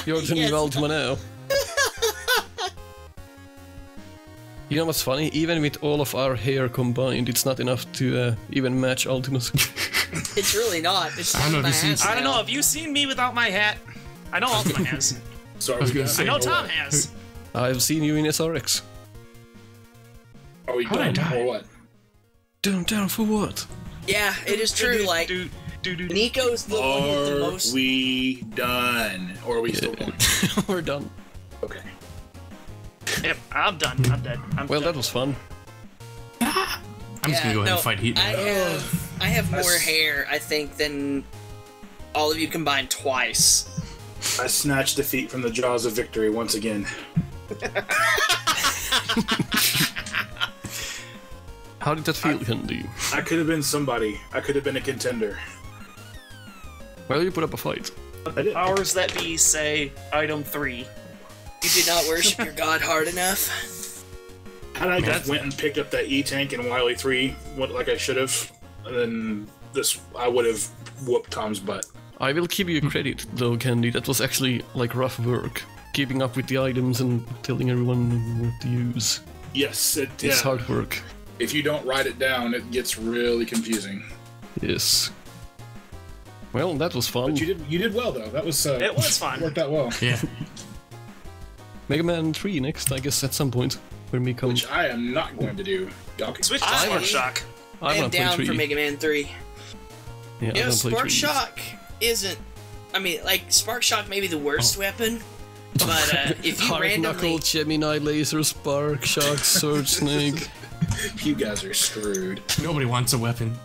You're the Yes. new Ultima now. You know what's funny? Even with all of our hair combined, it's not enough to uh, even match Ultima's. It's really not. It's I don't know my you ass I don't know. Have you seen me without my hat? I know Ultima has. So are was we gonna say- I know or Tom what? has. I've seen you in SRX. Are we How'd I done die? or what? Down, down for what? Yeah, it is true. Like. Nico's the one with the Are most. we done? Or are we still going? We're done. Okay. Yep, I'm done. I'm dead. I'm Well, done. that was fun. I'm just gonna go ahead no, and fight Heat. I have, I have more That's- hair, I think, than all of you combined twice. I snatched defeat from the jaws of victory once again. How did that feel, Candy? I could have been somebody. I could have been a contender. Well, you put up a fight. I. Powers that be say item three. You did not worship your god hard enough. Had I just went and picked up that E tank in Wily Three, what like I should have, and then this I would have whooped Tom's butt. I will give you credit, though, Candy. That was actually, like, rough work. Keeping up with the items and telling everyone what to use. Yes, it, It's yeah. hard work. If you don't write it down, it gets really confusing. Yes. Well, that was fun. But you did you did well though. That was uh, It was fun. worked out well. Yeah. Mega Man 3 next, I guess, at some point. When we come. Which I am not going to do. Y'all Switch to Spark Shock. I I am down for Mega Man 3. Yeah, I Yeah, wanna play Spark Shock isn't. I mean, like, Spark Shock may be the worst weapon, but uh, if you Hard randomly. Knuckle, Gemini Laser, Spark, Shock, Search Snake. You guys are screwed. Nobody wants a weapon.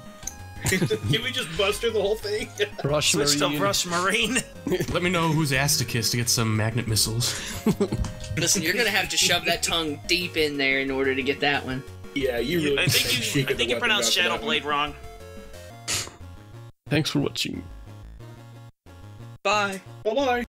Can we just buster the whole thing? Rush Switch to Marine. Rush Marine. Let me know who's asked to kiss to get some magnet missiles. Listen, you're gonna have to shove that tongue deep in there in order to get that one. Yeah, you really. I think you. I think you pronounced after Shadow. Blade wrong. Thanks for watching. Bye. Bye bye.